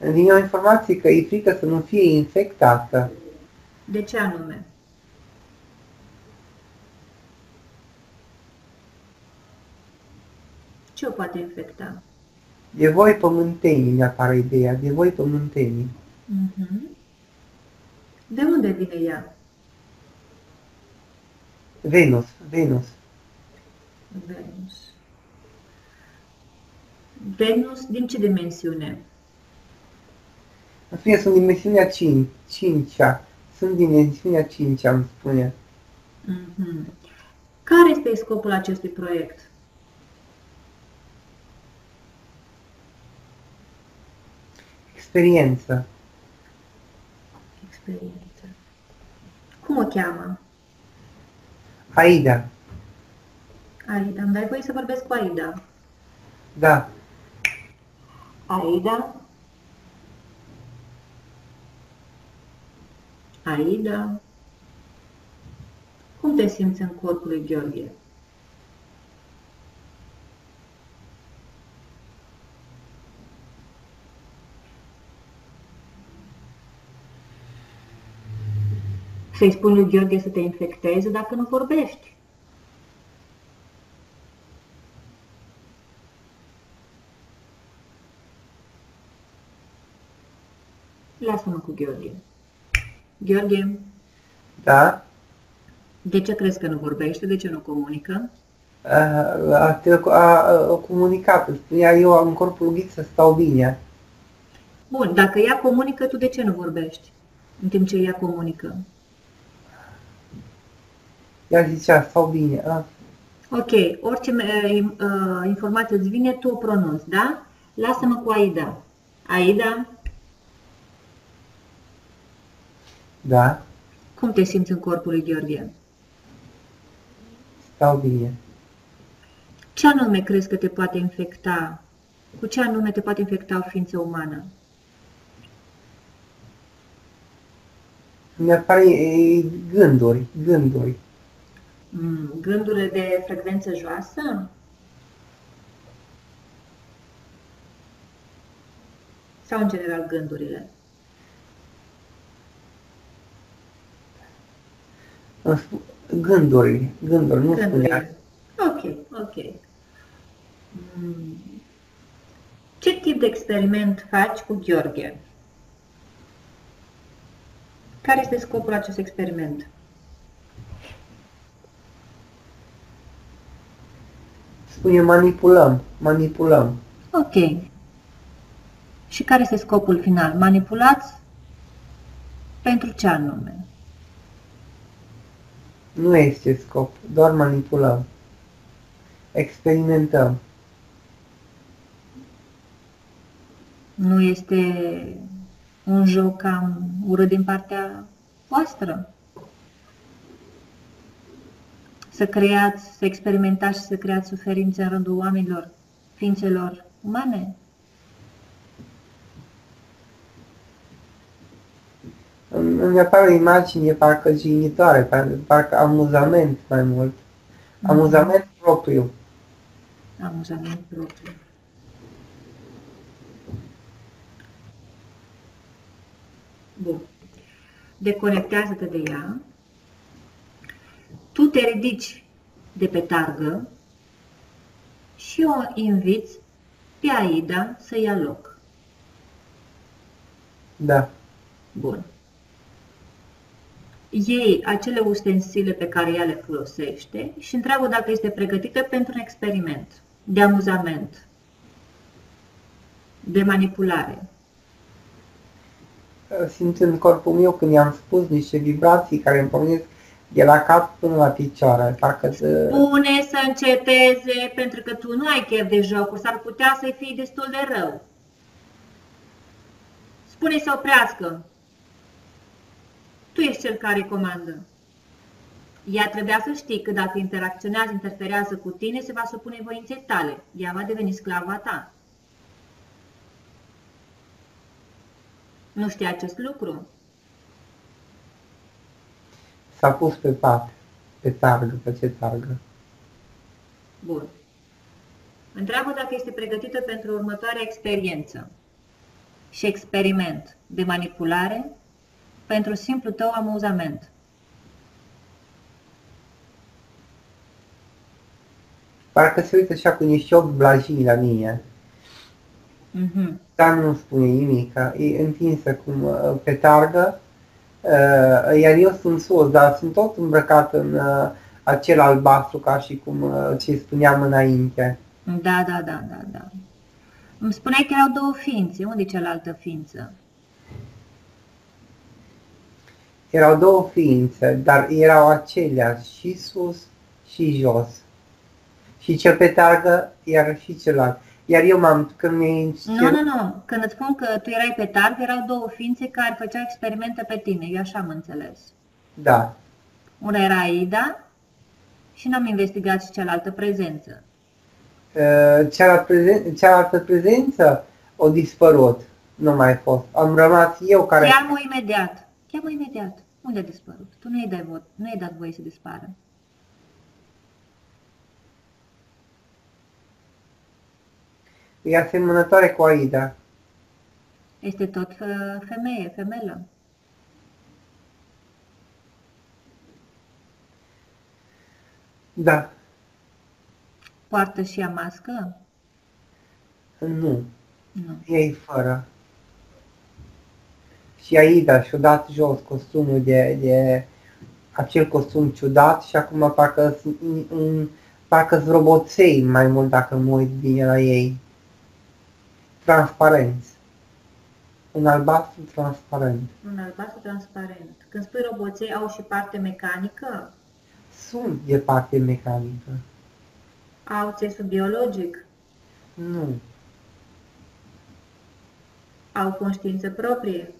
Vine o informație că e frică să nu fie infectată. De ce anume? Ce o poate infecta? De voi pământenii mi-apare ideea, de voi pământenii. Mhm. De unde vine ea? Venus, Venus. Venus. Venus din ce dimensiune? În fine, sunt dimensiunea 5, 5 Sunt dimensiunea 5 am spune. Mhm. Care este scopul acestui proiect? Experiență. Experiență. Cum o cheamă? Aida. Aida. Îmi dai voie să vorbesc cu Aida. Da. Aida. Aida. Cum te simți în corpul lui Gheorghe? Să-i spun lui Gheorghe să te infecteze dacă nu vorbești. Lasă-mă cu Gheorghe. Gheorghe, Da. de ce crezi că nu vorbește? De ce nu comunică? A, a, a, a, a comunicat, îmi spunea eu am corpul ghid să stau bine. Bun, dacă ea comunică, tu de ce nu vorbești? În timp ce ea comunică. Ea zicea, stau bine. A, Ok, orice uh, im- uh, informație îți vine, tu o pronunți, da? Lasă-mă cu Aida. Aida, da, cum te simți în corpul lui Gheorghe? stau bine. Ce anume crezi că te poate infecta? Cu ce anume te poate infecta o ființă umană? Mi-apare e, gânduri, gânduri. Mm, Gândurile de frecvență joasă? Sau în general gândurile? Gânduri, gânduri, nu Gânduri. spunea. Ok, ok. Mm. Ce tip de experiment faci cu Gheorghe? Care este scopul acestui experiment? Spune manipulăm, manipulăm. Ok. Și care este scopul final? Manipulați pentru ce anume? Nu este scop, doar manipulăm. Experimentăm. Nu este un joc cam urât din partea voastră? Să creați, să experimentați și să creați suferințe în rândul oamenilor, ființelor umane? Îmi îmi apare o imagine parcă jignitoare, par- parcă amuzament mai mult. Amuzament propriu. Amuzament propriu. Bun. Deconectează-te de ea. Tu te ridici de pe targă și o inviți pe Aida să ia loc. Da. Bun. Iei acele ustensile pe care ea le folosește și întreabă dacă este pregătită pentru un experiment de amuzament, de manipulare. Simt în corpul meu când i-am spus niște vibrații care îmi pornesc de la cap până la picioare. Parcă să... Spune să înceteze pentru că tu nu ai chef de jocuri, s-ar putea să-i fii destul de rău. Spune să oprească. Tu ești cel care comandă. Ea trebuia să știi că dacă interacționează, interferează cu tine, se va supune voinței tale. Ea va deveni sclava ta. Nu știi acest lucru? S-a pus pe pat, pe targă, pe ce targă. Bun. Întreabă dacă este pregătită pentru următoarea experiență și experiment de manipulare pentru simplu tău amuzament. Parcă se uită așa cu niște ochi blajini la mine. Mhm. Dar nu spune nimic, e întinsă cum uh, pe targă, uh, iar eu sunt sus, dar sunt tot îmbrăcat în uh, acel albastru ca și cum uh, ce spuneam înainte. Da, da, da, da, da. Îmi spuneai că erau două ființe. Unde e cealaltă ființă? Erau două ființe, dar erau aceleași, și sus și jos. Și cel pe targă, iar și celălalt. Iar eu m-am, când mi Nu, nu, nu. Când îți spun că tu erai pe targ, erau două ființe care făceau experimente pe tine. Eu așa am înțeles. Da, Una era Aida și n-am investigat și cealaltă prezență. Uh, cealaltă, prezen- cealaltă prezență o dispărut, nu mai fost. Am rămas eu care... Cheamă imediat. Cheamă imediat. Unde a dispărut? Tu nu i dai vot, nu i dat voie să dispară. E asemănătoare cu Aida. Este tot uh, femeie, femelă. Da, Poartă și ea mască? nu, Nu. ei fără. Și Aida și-a dat jos costumul de, de acel costum ciudat și acum parcă sunt un, parcă sunt roboței mai mult dacă mă uit bine la ei. Transparenți. Un albastru transparent. Un albastru transparent. Când spui roboței, au și parte mecanică? Sunt de parte mecanică. Au țesul biologic? Nu. Au conștiință proprie?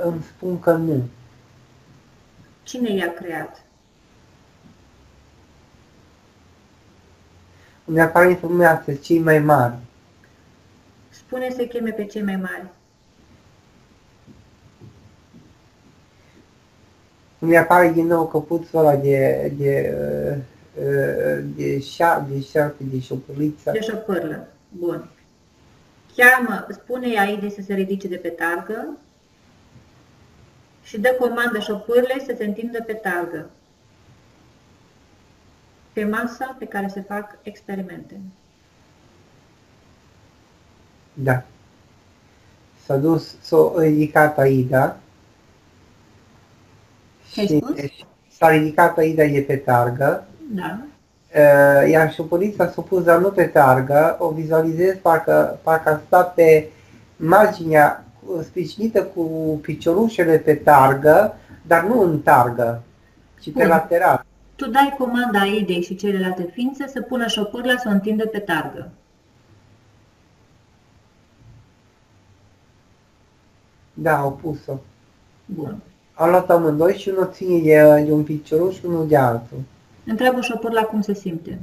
Îmi spun că nu. Cine i-a creat? Îmi apare informația cei mai mari. Spune să cheme pe cei mai mari. Îmi apare din nou căpuțul ăla de, de, uh, de, șa, de șarpe, de șopârliță. De șopârlă. Bun. Cheamă, spune Aide să se ridice de pe targă și dă comandă șopârlei să se întindă pe targă, pe masa pe care se fac experimente. Da. S-a dus, s-a ridicat Aida. Și s-a ridicat Aida e pe targă. Da. Uh, iar șoporița s-a pus, dar nu pe targă, o vizualizez parcă, parcă a stat pe marginea sprijinită cu piciorușele pe targă, dar nu în targă, ci Bun. pe lateral. Tu dai comanda idei și celelalte ființe să pună șopârla să o întindă pe targă. Da, au pus-o. Bun. Au luat amândoi și unul ține de, de un picioruș și unul de altul. Întreabă șopârla cum se simte.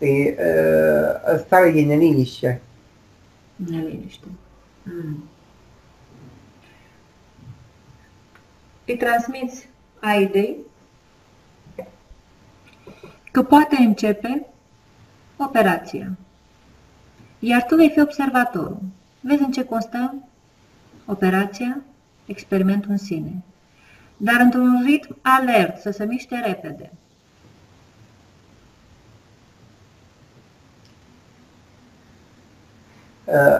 E, uh, stare de neliniște. Neliniște. Mm. Îi transmiți idei că poate începe operația. Iar tu vei fi observatorul. Vezi în ce constă operația, experimentul în sine. Dar într-un ritm alert, să se miște repede.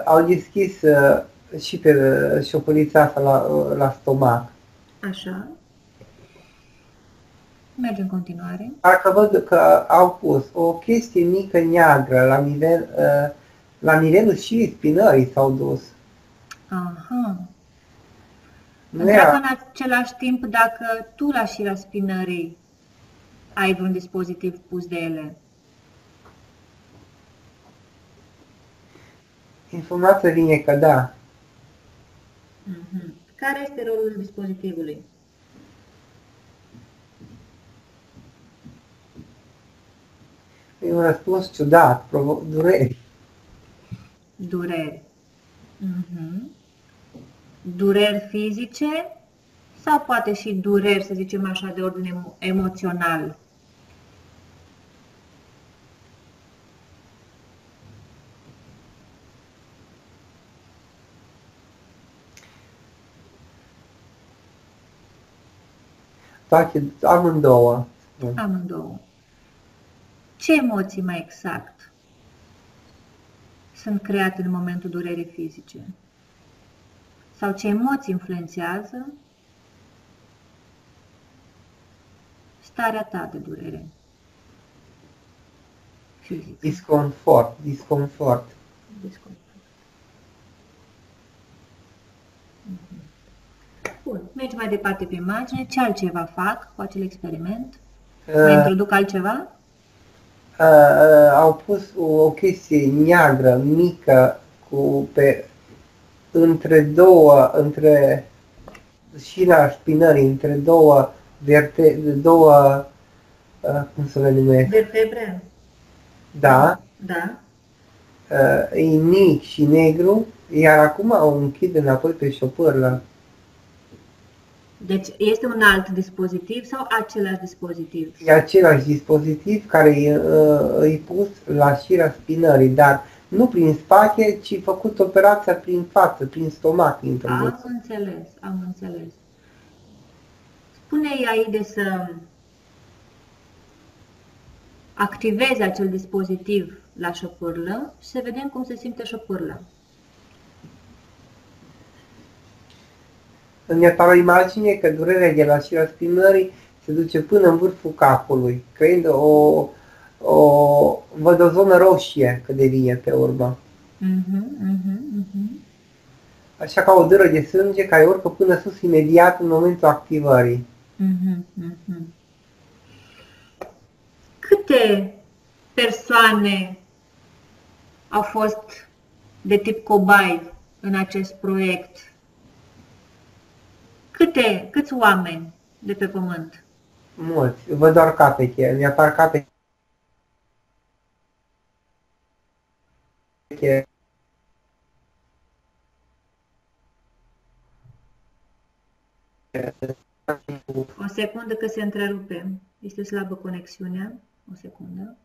Au deschis uh, și pe uh, șopolița asta la, uh, la stomac. Așa. Merge în continuare. Parcă văd că au pus o chestie mică neagră la nivel uh, la nivelul și spinării s-au dus. Aha. Întreabă în același timp dacă tu la șirea spinării ai vreun dispozitiv pus de ele. Informația vine că da. Mm-hmm. Care este rolul dispozitivului? E un răspuns ciudat, dureri dureri. Uh-huh. Dureri fizice sau poate și dureri, să zicem așa, de ordine emoțional. Toate, amândouă. Amândouă. Ce emoții mai exact? sunt create în momentul durerii fizice? Sau ce emoții influențează starea ta de durere fizică? Disconfort, disconfort. Disconfort. Bun, mergi mai departe pe imagine. Ce altceva fac cu acel experiment? Uh, mai introduc altceva? uh, au pus o, o chestie neagră, mică, cu pe între două, între șira spinării, între două verte, două, uh, cum să le numesc? Vertebre. Da. Da. Uh, e mic și negru, iar acum o închid înapoi pe șopârlă. Deci este un alt dispozitiv sau același dispozitiv? E același dispozitiv care e, uh, e pus la șira spinării, dar nu prin spate, ci făcut operația prin față, prin stomac introdus. Am înțeles, am înțeles. Spune-i aici să activezi acel dispozitiv la șopârlă și să vedem cum se simte șopârla. Îmi apare o imagine că durerea de la șira spinării se duce până în vârful capului, creând o, o, văd o zonă roșie că devine pe urmă. Uh-huh, uh-huh, uh-huh. Așa ca o dâră de sânge care urcă până sus imediat în momentul activării. Uh-huh, uh-huh. Câte persoane au fost de tip cobai în acest proiect Câte, câți oameni de pe pământ? Mulți. Văd doar capete. Mi apar capete. O secundă că se întrerupe. Este slabă conexiunea. O secundă.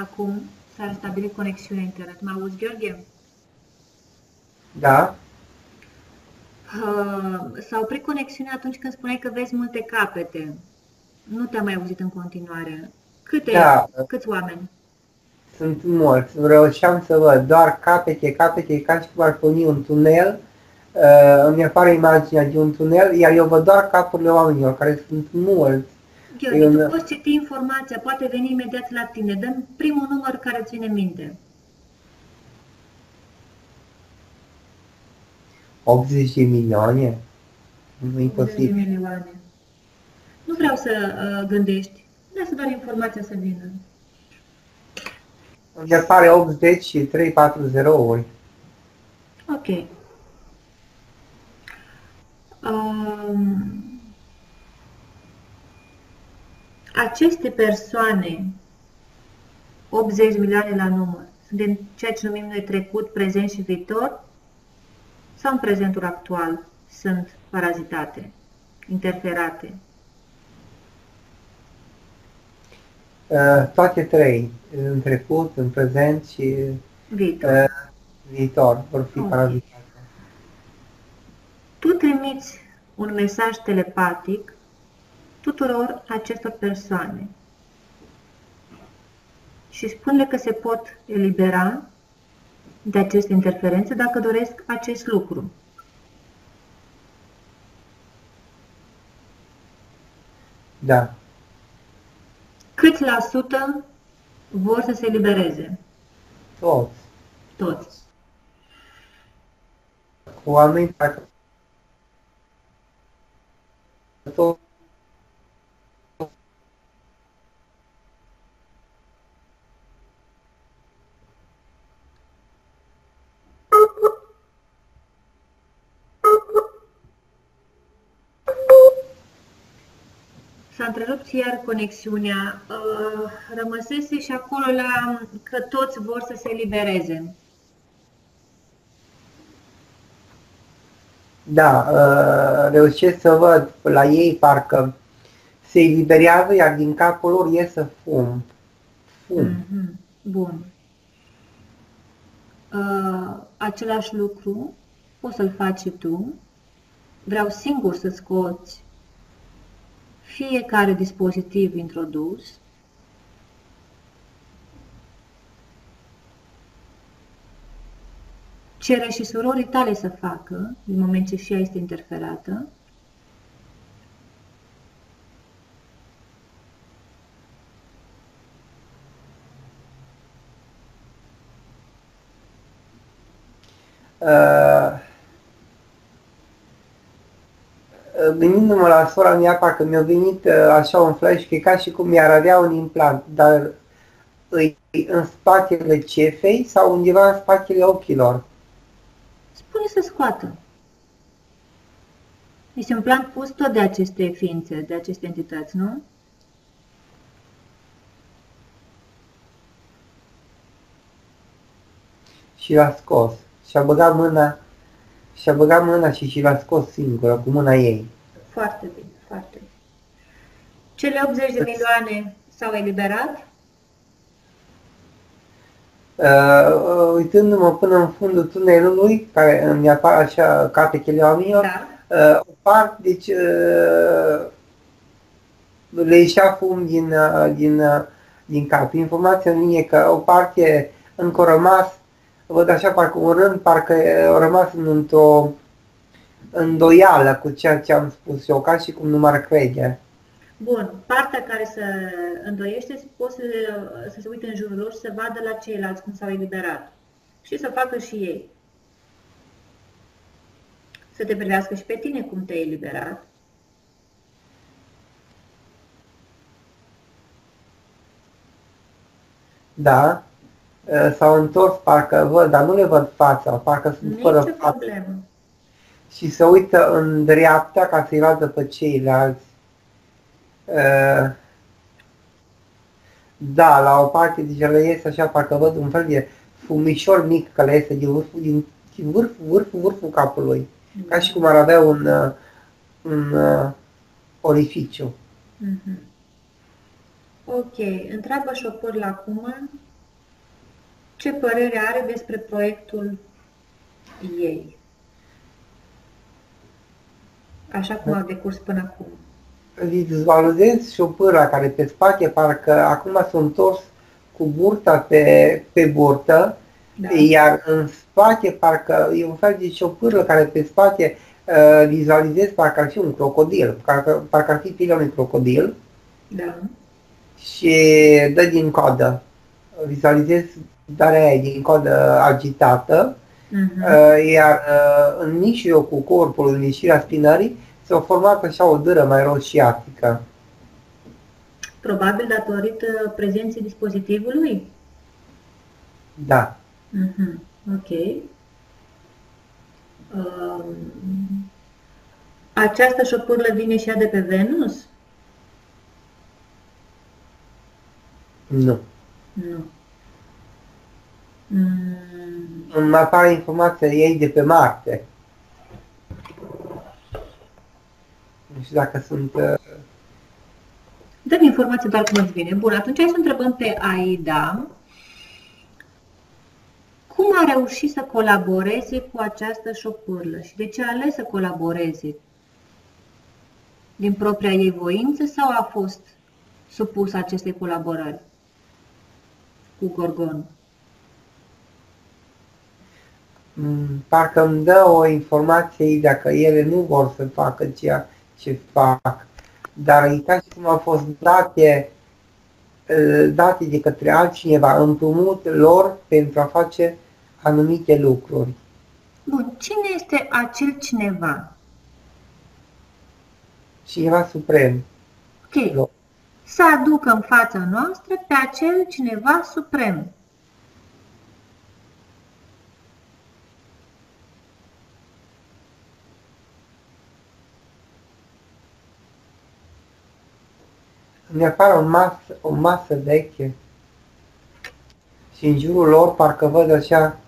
Acum s-a stabilit conexiunea internet. Mă auzi, Gheorghe? Da. Uh, s-a oprit conexiunea atunci când spuneai că vezi multe capete. Nu te-am mai auzit în continuare. Câte, Da. câți oameni? Sunt mulți. Reușeam să văd doar capete, capete, ca și cum ar fi un tunel. Uh, îmi apare imaginea de un tunel, iar eu văd doar capurile oamenilor, care sunt mulți. Gheorghe, Eu tu ne- poți citi informația, poate veni imediat la tine. Dăm primul număr care ține minte. 80 de milioane? Nu e 80 de posibil. milioane. Nu vreau să uh, gândești. Lasă doar informația să vină. Îmi apare 80 și 3-4 uri. Ok. Um, aceste persoane, 80 milioane la număr, sunt din ceea ce numim noi trecut, prezent și viitor? Sau în prezentul actual sunt parazitate, interferate? Uh, toate trei, în trecut, în prezent și Viitor. uh, viitor, vor fi Ok. parazitate. Tu trimiți un mesaj telepatic tuturor acestor persoane și spune că se pot elibera de aceste interferențe dacă doresc acest lucru. Da. Câți la sută vor să se elibereze? Toți. Toți. Cu oameni parcă tot S-a întrerupt iar conexiunea. Uh, Rămăsese și acolo la că toți vor să se elibereze. Da, uh, reușesc să văd la ei parcă se eliberează, iar din capul lor iese fum. Fum. Mhm, Bun. Uh, același lucru poți să-l faci și tu. Vreau singur să scoți fiecare dispozitiv introdus. Cere și surorii tale să facă, din moment ce și ea este interferată. Uh, Gândindu-mă la sora mea, parcă mi-a venit uh, așa un flash, că e ca și cum i-ar avea un implant, dar îi în spatele cefei sau undeva în spatele ochilor. Spune să scoată. Este un plan pus tot de aceste ființe, de aceste entități, nu? și l-a scos. Și-a băgat mâna și-a băgat mâna și și l-a scos singură, cu mâna ei. Foarte bine, foarte bine. Cele 80 de milioane s-au eliberat? Uh, uh, uitându-mă până în fundul tunelului, care îmi apar așa capetele oamenilor, Da. uh, o parte, deci uh, le ieșea fum din, uh, din, uh, din cap. Informația în linie că o parte încă a rămas, văd așa parcă un rând, parcă a rămas într-o îndoială cu ceea ce am spus eu, ca și cum nu m-ar crede. Bun, partea care se îndoiește poate să, să se uite în jurul lor și să vadă la ceilalți cum s-au eliberat. Și să facă și ei. Să te privească și pe tine cum te-ai eliberat. Da, uh, s-au întors, parcă văd, dar nu le văd fața, parcă sunt Nici fără o față. problemă. Și se uită în dreapta ca să-i vadă pe ceilalți. Uh, Da, la o parte deja le iese așa, parcă văd un fel de fumișor mic că le iese din vârful, din, din vârful, vârful, vârful capului. Ca și cum ar avea un, uh, un uh, orificiu. Mhm. Ok, întreabă șopârla acum Ce părere are despre proiectul ei? Așa cum au decurs până acum. Vizualizez șopâra care pe spate parcă acum s-a întors cu burta pe, pe burtă, da. iar în spate parcă e un fel de șopâră care pe spate uh, vizualizez parcă ar fi un crocodil, parcă, parcă ar fi filul unui crocodil. Da. Și dă din coadă. Vizualizez darea aia din coadă agitată, uh-huh. uh, iar uh, în nișul cu corpul, în ieșirea spinării, s-a format așa o dâră mai roșiatică. Probabil datorită prezenței dispozitivului? Da. Uh-huh. Ok. Um, această șopârlă vine și ea de pe Venus? Nu. Nu. Mm. Îmi apare informația ei de pe Marte. Nu știu dacă sunt... Uh... Dă-mi informație doar cum îți vine. Bun, atunci hai să întrebăm pe Aida cum a reușit să colaboreze cu această șopârlă și de ce a ales să colaboreze? Din propria ei voință sau a fost supus acestei colaborări cu Gorgon? Mm, parcă îmi dă o informație dacă ele nu vor să facă ceea ce fac, dar e ca și cum au fost date, date de către altcineva, împrumut lor pentru a face anumite lucruri. Bun, cine este acel cineva? Cineva suprem. Ok. Să aducă în fața noastră pe acel cineva suprem. Mi afară o masă, o masă veche și în jurul lor parcă văd așa...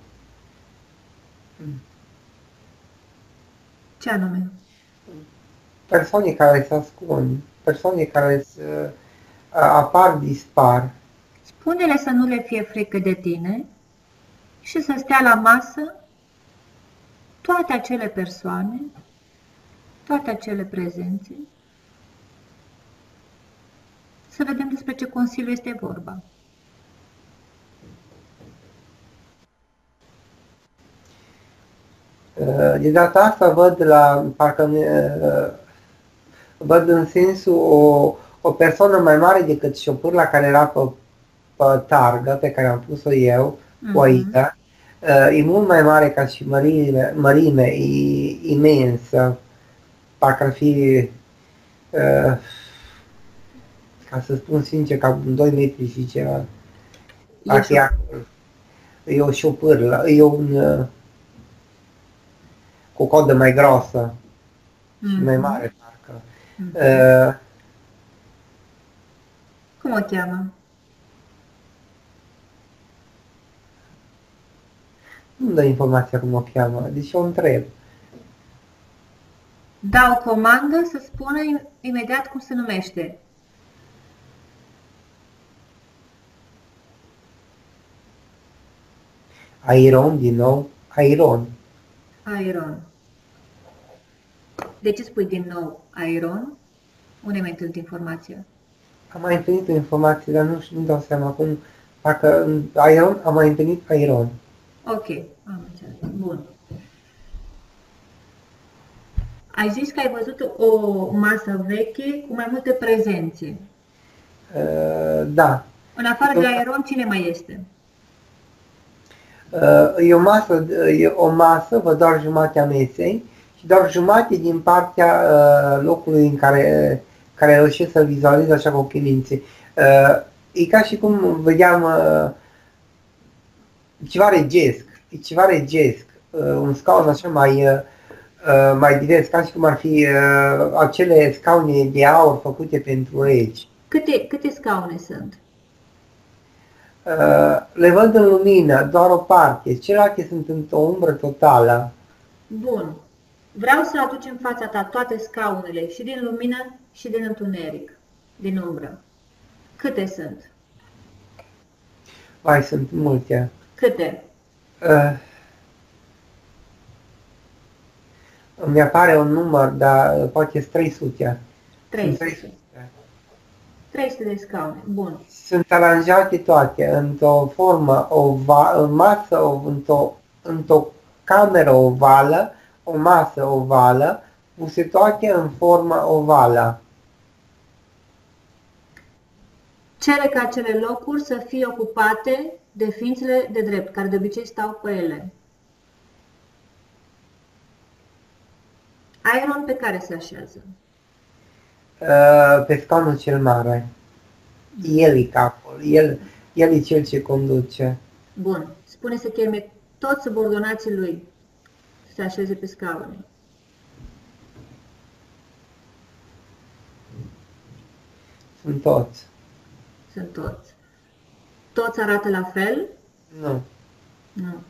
Ce anume? Persoane care se ascund, persoane care se, apar, dispar. Spune-le să nu le fie frică de tine și să stea la masă toate acele persoane, toate acele prezențe să vedem despre ce consiliu este vorba. De data asta văd la, parcă văd în sensul o, o persoană mai mare decât șopârla care era pe, pe targă, pe care am pus-o eu, uh-huh. cu mhm. Aida. E mult mai mare ca și mărime, mărime e imensă. Parcă ar fi uh, ca să spun sincer, cam 2 metri și ceva. Parcă e, e o șopârlă, e un uh, cu o codă mai groasă mm-hmm. și mai mhm. mare, parcă. Mm-hmm. Uh, Cum o cheamă? Nu dă informația cum o cheamă, deci o întreb. Dau comandă să spună imediat cum se numește. Iron, din nou, Iron. Iron. De ce spui din nou Iron? Unde mai întâlnit informația? Am mai întâlnit o informație, dar nu știu, nu dau seama acum. Dacă Iron, am mai întâlnit Iron. Ok, am înțeles. Bun. Ai zis că ai văzut o masă veche cu mai multe prezențe. Uh, da. În afară de Iron, cine mai este? E o masă, e o masă, văd doar jumatea mesei și doar jumate din partea uh, locului în care, care reușesc să vizualizez așa cu ochii minții. Uh, e ca și cum vedeam uh, ceva regesc, e ceva regesc, un scaun așa mai, mai divers, ca și cum ar fi acele scaune de aur făcute pentru regi. Câte, câte scaune sunt? Uh, le văd în lumină, doar o parte, celelalte sunt într-o umbră totală. Bun. Vreau să aduci în fața ta toate scaunele, și din lumină și din întuneric, din umbră. Câte sunt? Mai sunt multe. Câte? Uh, îmi apare un număr, dar poate 300. 300. 300 de scaune. Bun. Sunt aranjate toate într-o formă, o, va, o masă, o, într-o, într-o cameră ovală, o masă ovală, puse toate în formă ovală. Cere ca acele locuri să fie ocupate de ființele de drept, care de obicei stau pe ele. Iron pe care se așează? Uh, pe scaunul cel mare. El e capul, el, el e cel ce conduce. Bun. Spune să cheme toți subordonații lui să se așeze pe scaune. Sunt toți. Sunt toți. Toți arată la fel? Nu. Nu.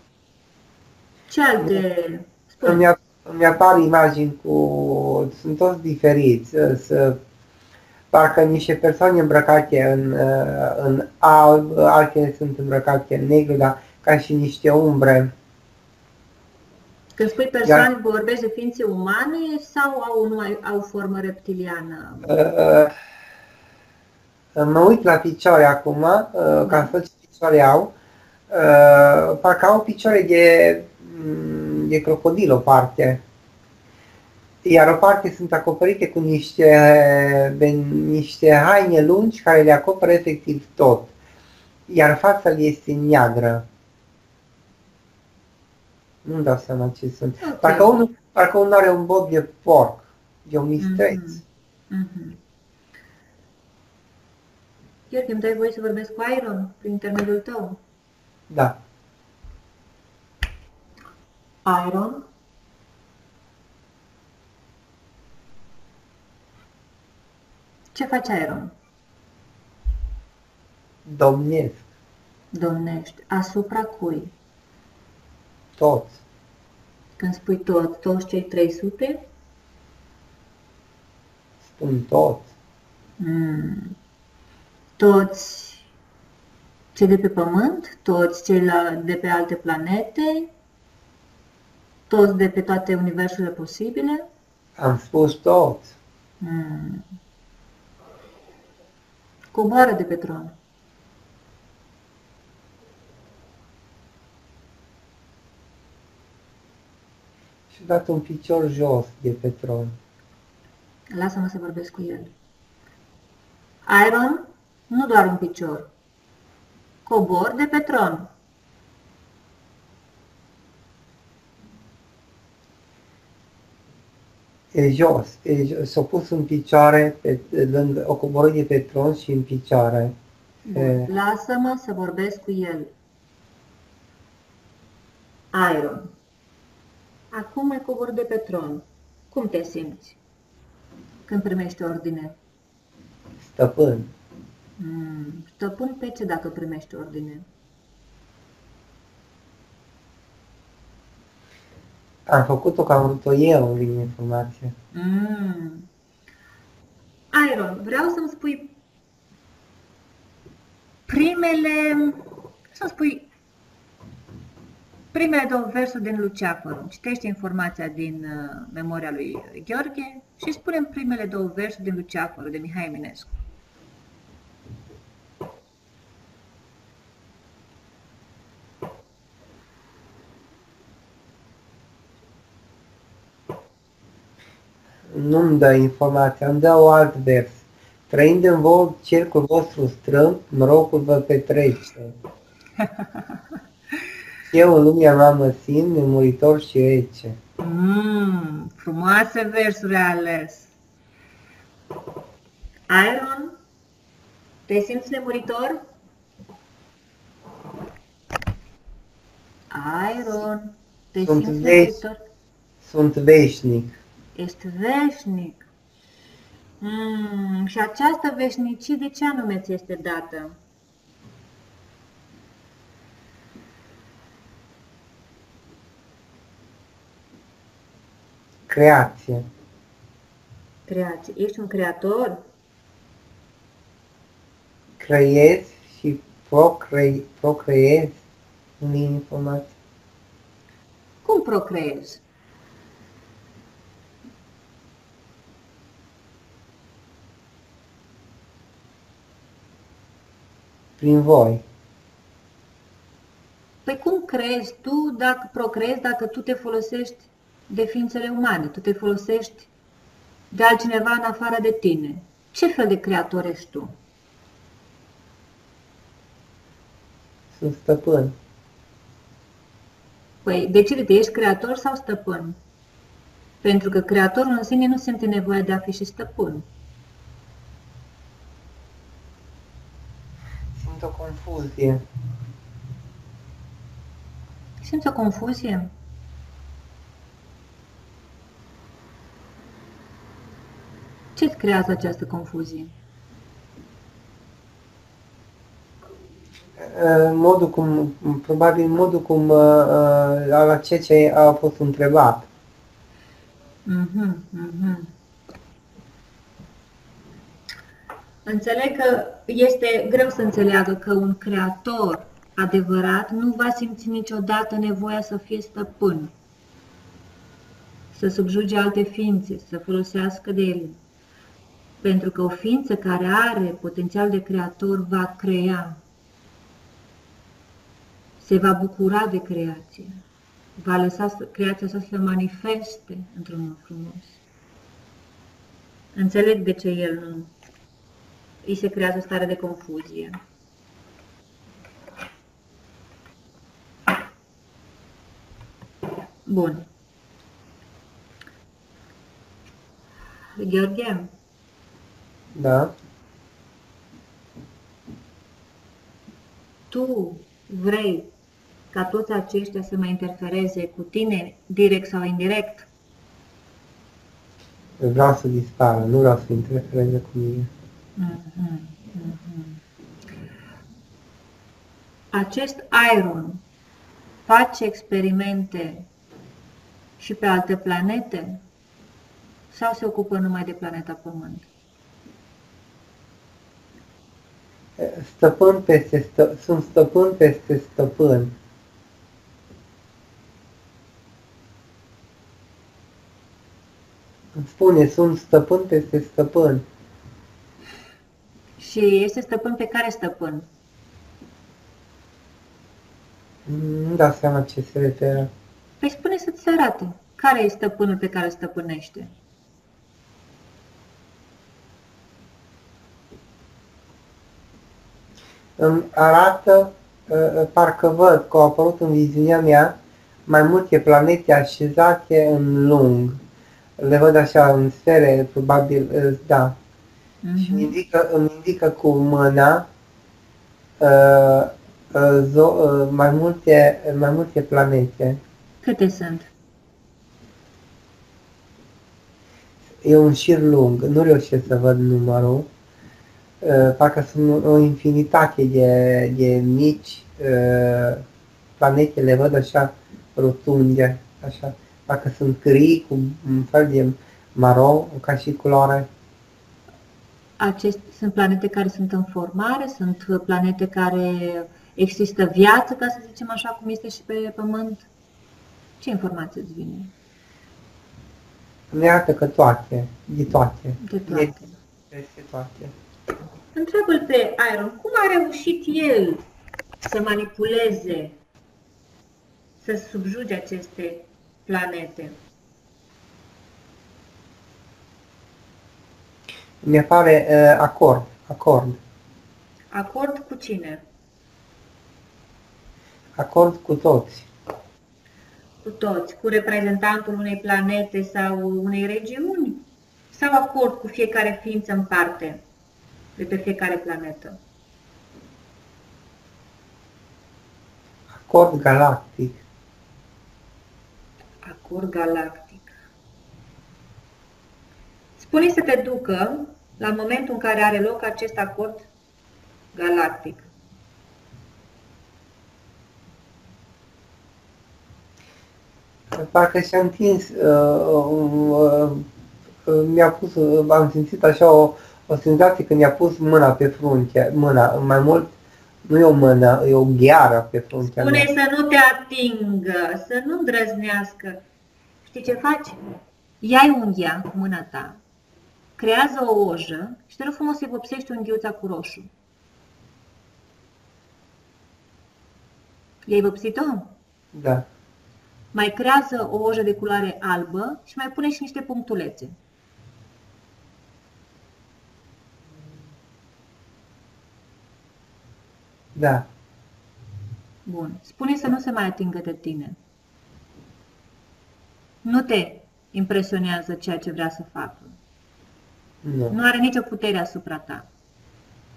Ce alte... Spune. Îmi, ap- îmi apar imagini cu... Sunt toți diferiți. Să, parcă niște persoane îmbrăcate în, uh, în alb, altele sunt îmbrăcate în negru, dar ca și niște umbre. Când spui persoane, vorbești de ființe umane sau au, nu au, au formă reptiliană? Uh, mă uit la picioare acum, uh, ca să văd ce picioare au. Uh, parcă au picioare de, mm, de crocodil o parte. Iar o parte sunt acoperite cu niște, de, niște haine lungi care le acoperă efectiv tot. Iar fața le este neagră. Nu-mi dau seama ce sunt. Ok. Parcă unul, parcă unul are un bob de porc, de un mistreț. Mhm. Mhm. Gheorghe, îmi dai voie să vorbesc cu Iron prin intermediul tău? Da. Iron? Ce face Iron? Domnesc. Domnești. Asupra cui? Toți. Când spui tot, toți cei 300? Spun toți. Mm. Toți cei de pe Pământ? Toți cei la, de pe alte planete? Toți de pe toate universurile posibile? Am spus toți. Mm. Coboară de pe tron. Și dat un picior jos de pe tron. Lasă-mă să vorbesc cu el. Iron, nu doar un picior. Cobor de pe tron. Jos. E jos. S-a pus în picioare, pe, lângă, o coborât de pe tron și în picioare. Bun. E. Lasă-mă să vorbesc cu el. Iron. Acum ai coborât de pe tron. Cum te simți când primești ordine? Stăpân. Mm, stăpân pe ce dacă primești ordine? Am făcut-o că am vrut-o eu din informație. Mm. Iron, vreau să-mi spui primele, să-mi spui primele două versuri din Luceafăr. Citește informația din uh, memoria lui Gheorghe și spune primele două versuri din Luceafăr de Mihai Eminescu. Nu-mi dă informația, îmi dă o alt vers. Trăind în voi cercul vostru strâmb, norocul vă petrece. <laughs> Eu în lumea mea mă simt nemuritor și rece. Mm, frumoase versuri ai ales. Iron, te simți nemuritor? Iron, te Sunt simți veci. nemuritor? Sunt veșnic. Ești veșnic. Mm, și această veșnicie de ce anume ți este dată? Creație. Creație. Ești un creator? Creez și procre- procreez unei informații. Cum procreezi? Prin voi. Păi cum crezi tu dacă procreezi dacă tu te folosești de ființele umane, tu te folosești de altcineva în afară de tine? Ce fel de creator ești tu? Sunt stăpân. Păi, decide, ești creator sau stăpân? Pentru că creatorul în sine nu simte nevoia de a fi și stăpân. Simt o confuzie. Simți o confuzie? Ce-ți creează această confuzie? modul cum, probabil modul cum uh, la ceea ce a fost întrebat. Mm-hmm, mm-hmm. Înțeleg că este greu să înțeleagă că un creator adevărat nu va simți niciodată nevoia să fie stăpân, să subjuge alte ființe, să folosească de ele. Pentru că o ființă care are potențial de creator va crea, se va bucura de creație, va lăsa creația să se manifeste într-un mod frumos. Înțeleg de ce el nu îi se creează o stare de confuzie. Bun. Gheorghe? Da. Tu vrei ca toți aceștia să mai interfereze cu tine, direct sau indirect? Vreau să dispară, nu vreau să interfereze cu mine. Mm-hmm. Mm-hmm. Acest Iron face experimente și pe alte planete sau se ocupă numai de planeta Pământ? Stăpân peste stă, sunt stăpân peste stăpân. Îmi spune, sunt stăpân peste stăpân. Și este stăpân pe care stăpân? Nu dau seama ce se referă. Păi spune să-ți arate. Care este stăpânul pe care stăpânește? Îmi arată, ă, ă, parcă văd că au apărut în viziunea mea mai multe planete așezate în lung. Le văd așa în sfere, probabil, ă, da. Mm-hmm. Și îmi indică, îmi indică cu mâna uh, uh, zo, uh, mai, multe, mai multe planete. Câte sunt? E un șir lung, nu reușesc să văd numărul. Uh, parcă sunt o infinitate de, de mici uh, planete, le văd așa rotunde, așa. Parcă sunt gri cu un fel de maro, ca și culoare. Aceste sunt planete care sunt în formare, sunt planete care există viață, ca să zicem așa, cum este și pe Pământ. Ce informație îți vine? Ne arată că toate, de toate. De toate. De toate. Întreabă-l pe Iron, cum a reușit el să manipuleze, să subjuge aceste planete? Mi apare uh, acord, acord. Acord cu cine? Acord cu toți cu toți, cu reprezentantul unei planete sau unei regiuni, sau acord cu fiecare ființă în parte de pe fiecare planetă? Acord galactic. Acord galactic. Spune să te ducă la momentul în care are loc acest acord galactic. parcă și-a întins, uh, uh, uh, mi-a pus, uh, am simțit așa o, o senzație când mi-a pus mâna pe frunte, mâna, mai mult Nu e o mână, e o gheară pe fruntea Spune mea. să nu te atingă, să nu îndrăznească. Știi ce faci? Iai unghia cu mâna ta, creează o ojă și te rog frumos să-i vopsești unghiuța cu roșu. I-ai vopsit-o? Da. Mai creează o ojă de culoare albă și mai pune și niște punctulețe. Da. Bun. Spune să nu se mai atingă de tine. Nu te impresionează ceea ce vrea să facă. Nu. Nu are nicio putere asupra ta.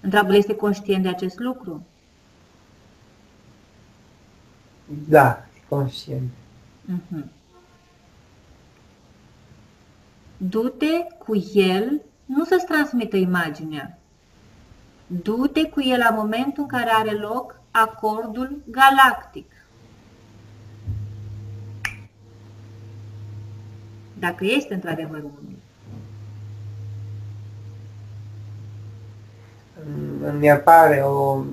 Întreabă, este conștient de acest lucru? Da, e conștient. Mhm. Du-te cu el, nu să-ți transmită imaginea. Du-te cu el la momentul în care are loc acordul galactic. Dacă este într-adevăr unul. Îmi apare o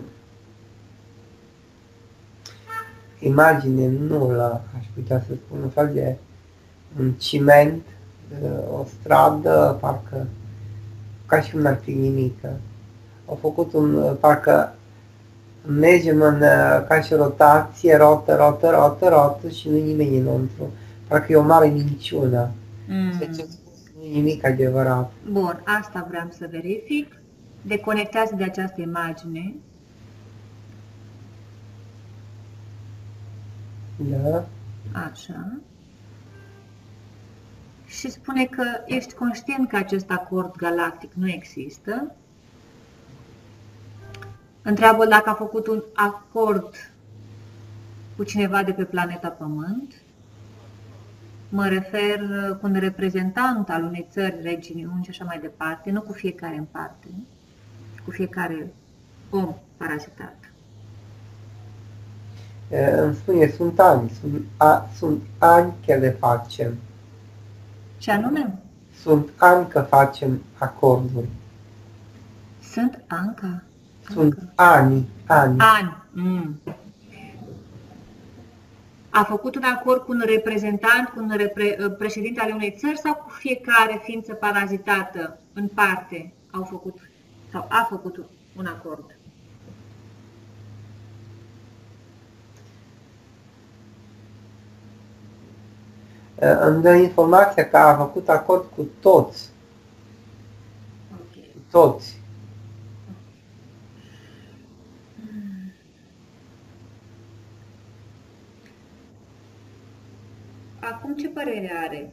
imagine nulă, aș putea să spun, un fel de un ciment, o stradă, parcă ca și cum n-ar fi nimică. Au făcut un, parcă mergem în ca și rotație, rotă, rotă, rotă, rotă și nu nimeni înăuntru. Parcă e o mare minciună. Mm. Deci nu e nimic adevărat. Bun, asta vreau să verific. Deconectează de această imagine. Da? Așa. Și spune că ești conștient că acest acord galactic nu există. Întreabă dacă a făcut un acord cu cineva de pe planeta Pământ. Mă refer uh, cu un reprezentant al unei țări, regiuni și așa mai departe, nu cu fiecare în parte, cu fiecare om parazitat. E, Îmi spune, sunt ani, sunt, a, sunt ani că le facem. Ce anume? Sunt ani că facem acorduri. Sunt Anca. Sunt Anca. ani, ani. Ani. Mm. A făcut un acord cu un reprezentant, cu un repre, președinte al unei țări sau cu fiecare ființă parazitată în parte au făcut sau a făcut un acord? E, Îmi dă informația că a făcut acord cu toți. Ok. Cu toți. Acum ce părere are?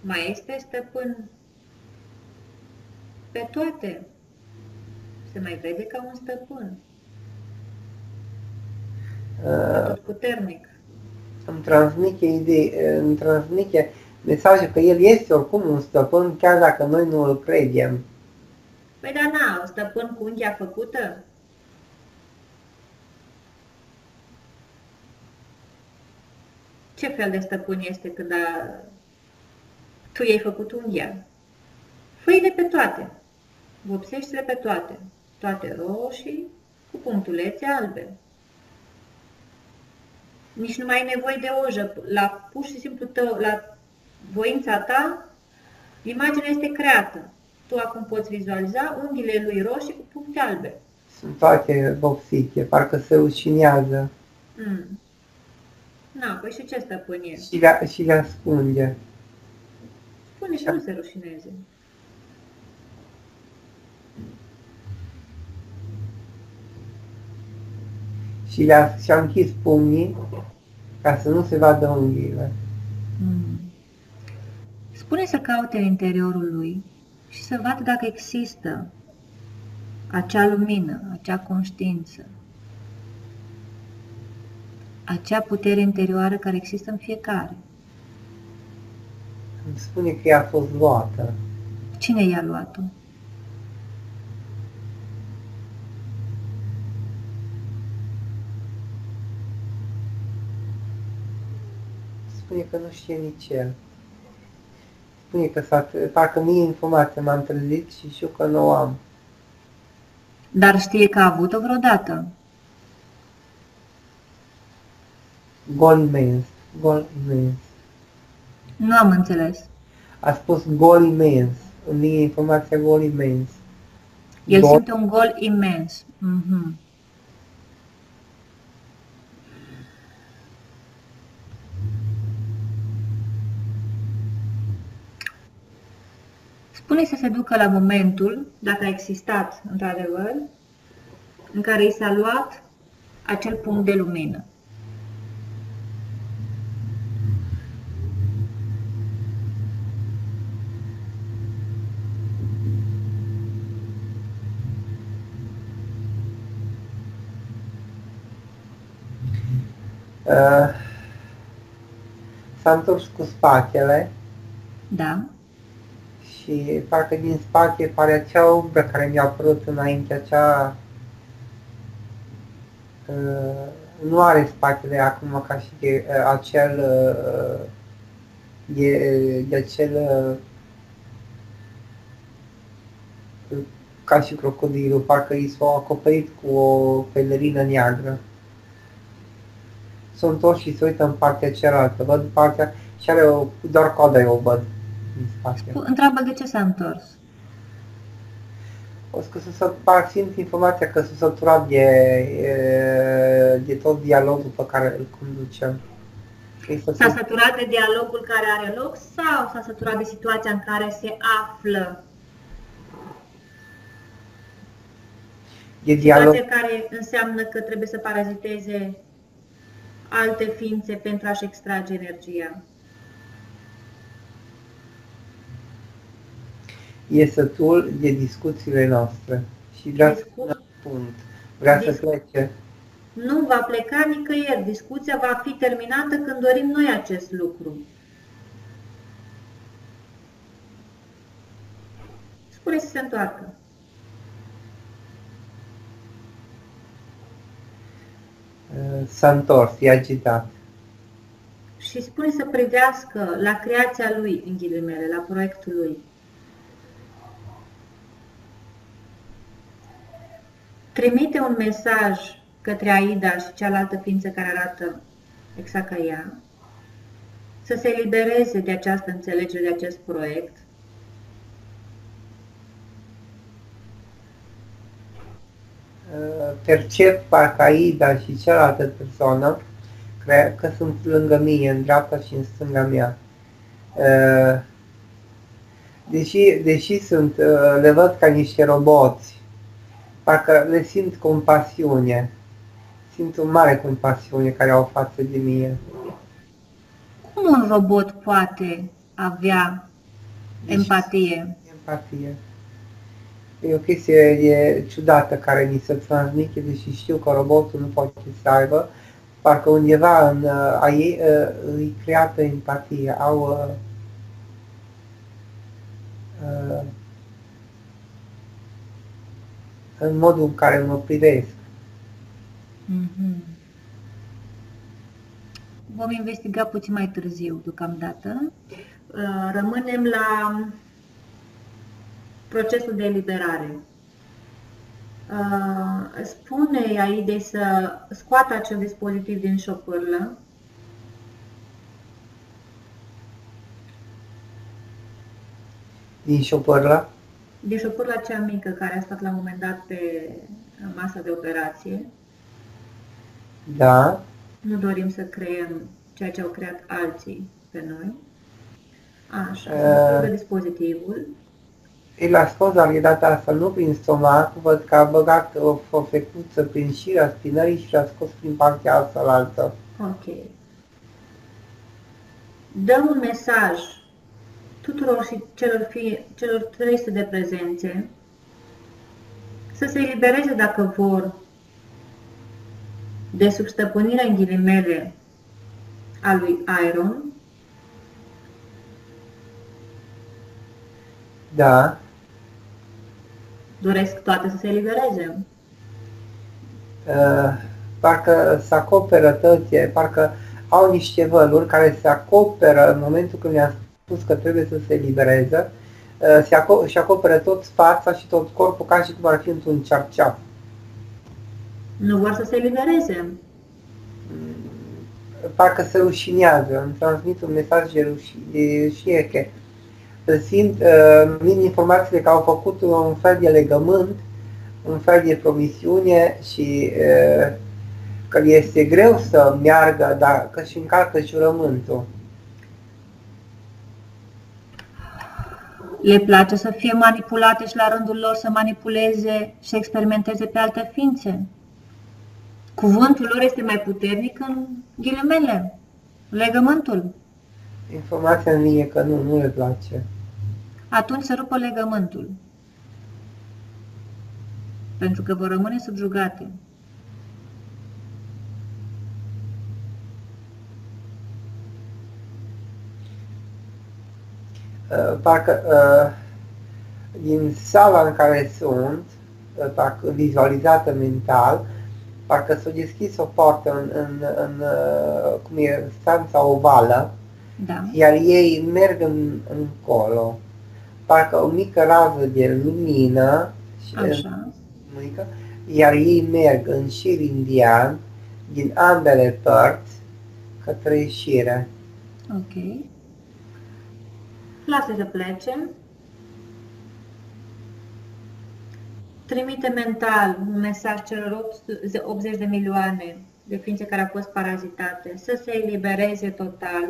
Mai este stăpân pe toate? Se mai vede ca un stăpân, E, tot puternic. Îmi transmite idei, e, îmi transmite mesaje că el este oricum un stăpân, chiar dacă noi nu îl credem. Păi da, na, un stăpân cu unghia făcută? Ce fel de stăpân este când a... tu i-ai făcut unghia? Făi-le pe toate. Vopsește-le pe toate. Toate roșii cu punctulețe albe. Nici nu mai ai nevoie de ojă. La pur și simplu tău, la voința ta, imaginea este creată. Tu acum poți vizualiza unghiile lui roșii cu puncte albe. Sunt toate vopsite, parcă se rușinează Mm. Na, păi și ce stăpân e? și le, și le ascunde. Spune și nu se rușineze. Și le-a, și-a închis pumnii ca să nu se vadă unghiile. Mm. Spune să caute în interiorul lui și să vadă dacă există acea lumină, acea conștiință, acea putere interioară care există în fiecare. Îmi spune că ea a fost luată. Cine i-a luat-o? Spune că nu știe nici el. Spune că s-a, parcă mie informația m-am trezit și știu că nu o am. Dar știe că a avut-o vreodată. Gol imens. Gol imens. Nu am înțeles. A spus gol imens. Îmi e informația gol imens. El Gol- simte un gol imens. Mhm. Spune să se ducă la momentul, dacă a existat într-adevăr, în care i s-a luat acel punct de lumină. Uh, s-a întors cu spatele Da? Și parcă din spate pare acea umbră care mi-a apărut înainte, acea... Uh, nu are spatele acum ca și de, uh, acel... Uh, de, de acel... Uh, ca și crocodilul, parcă i s-a acoperit cu o pelerină neagră. S-a întors și se uită în partea cealaltă, văd partea și are o, doar coada eu o văd din spate. Întreabă de ce s-a întors. O să să par, simt informația că s-a săturat de, e, de tot dialogul pe care îl conducem. Că s-a S-a săturat de dialogul care are loc sau s-a săturat de situația în care se află? de dialog, Situația care înseamnă că trebuie să paraziteze alte ființe pentru a-și extrage energia. E sătul de discuțiile noastre și vrea să Discu- pună punct. Vrea să Discu- plece. Nu va pleca nicăieri. Discuția va fi terminată când dorim noi acest lucru. Spune să se întoarcă. Uh, S-a întors, e agitat. Și spune să privească la creația lui, în ghilimele, la proiectul lui. Trimite un mesaj către Aida și cealaltă ființă care arată exact ca ea, să se elibereze de această înțelegere, de acest proiect, Uh, percep parcă Aida și cealaltă persoană cre- că sunt lângă mine, în dreapta și în stânga mea. Uh, Deși, deși sunt, uh, le văd ca niște roboți, parcă le simt compasiune. Simt o mare compasiune care au față de mine. cum un robot poate avea Deci- empatie? Empatie. E o chestie e ciudată care ni se transmite, deși știu că robotul nu poate să aibă. Parcă undeva în uh, a ei uh, îi creată empatie, au uh, uh, în modul în care mă privesc. Mhm. Vom investiga puțin mai târziu, deocamdată. Uh, Rămânem la procesul de eliberare. Uh, Spune Aidei să scoată acel dispozitiv din șopârlă Din șopărla, din șopârla cea mică care a stat la un moment dat pe masa de operație. da, Nu dorim să creăm ceea ce au creat alții pe noi. Așa, Uh. uh. dispozitivul. el a scos dar de data asta nu prin stomac, văd că a băgat o fofecuță prin șira spinării și l-a scos prin partea asta la altă. Ok. Dăm un mesaj tuturor și celor, fie, celor 300 de prezențe să se elibereze dacă vor de sub stăpânirea în ghilimele a lui Iron Da, doresc toate să se elibereze. Uh, parcă se acoperă tăție, parcă au niște văluri care se acoperă în momentul când mi-a spus că trebuie să se libereze, se aco- și acoperă tot fața și tot corpul ca și cum ar fi într-un cearceaf. Nu vor să se elibereze. Parcă se rușinează, îmi transmit un mesaj de rușine că simt uh, min informațiile că au făcut un fel de legământ, un fel de promisiune și uh, că este greu să meargă, dar că și încarcă jurământul. Le place să fie manipulate și la rândul lor să manipuleze și experimenteze pe alte ființe. Cuvântul lor este mai puternic în ghilimele, legământul. Informația în mine că nu, nu le place. Atunci să rupă legământul. Pentru că vor rămâne subjugate. Parcă uh, din sala în care sunt, uh, parcă vizualizată mental, parcă s-a deschis o poartă în, în, în cum e, stanța ovală, da. iar ei merg în, încolo. Parcă o mică rază de lumină, Așa. Mică, iar ei merg în șir indian din ambele părți către ieșire. Ok. Lasă să plece. Trimite mental un mesaj celor 80 de milioane de ființe care au fost parazitate să se elibereze total.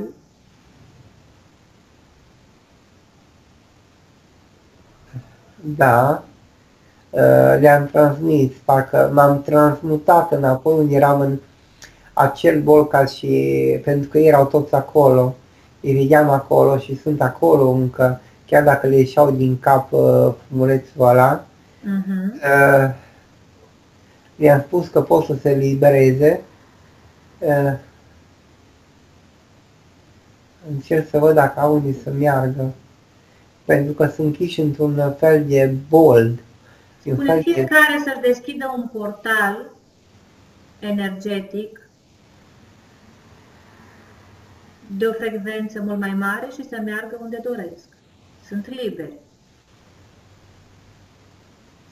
Da, uh, le-am transmis, parcă m-am transmutat înapoi unde eram în acel bolcaș și pentru că erau toți acolo îi vedeam acolo și sunt acolo încă, chiar dacă le ieșeau din cap uh, fumulețul ăla. Uh-huh. Uh, i-am spus că pot să se libereze. Uh, încerc să văd dacă au unde să meargă. Pentru că sunt închiși într-un fel de bold. Spune fiecare de... să-și deschidă un portal energetic de o frecvență mult mai mare și să meargă unde doresc. Sunt liberi.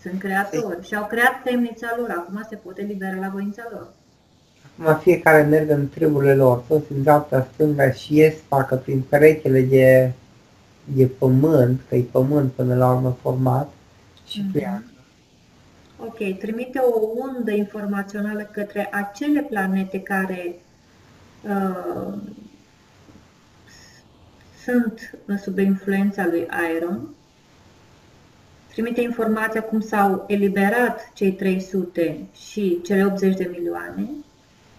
Sunt creatori și au creat temnița lor. Acum se pot elibera la voința lor. Acum fiecare merg în treburile lor, toți în dreapta, stânga și ies parcă prin perechele de, de pământ, că e pământ până la urmă format și mm-hmm. pleacă. Ok, trimite o undă informațională către acele planete care uh, sunt sub influența lui Iron, trimite informația cum s-au eliberat cei 300 și cele 80 de milioane,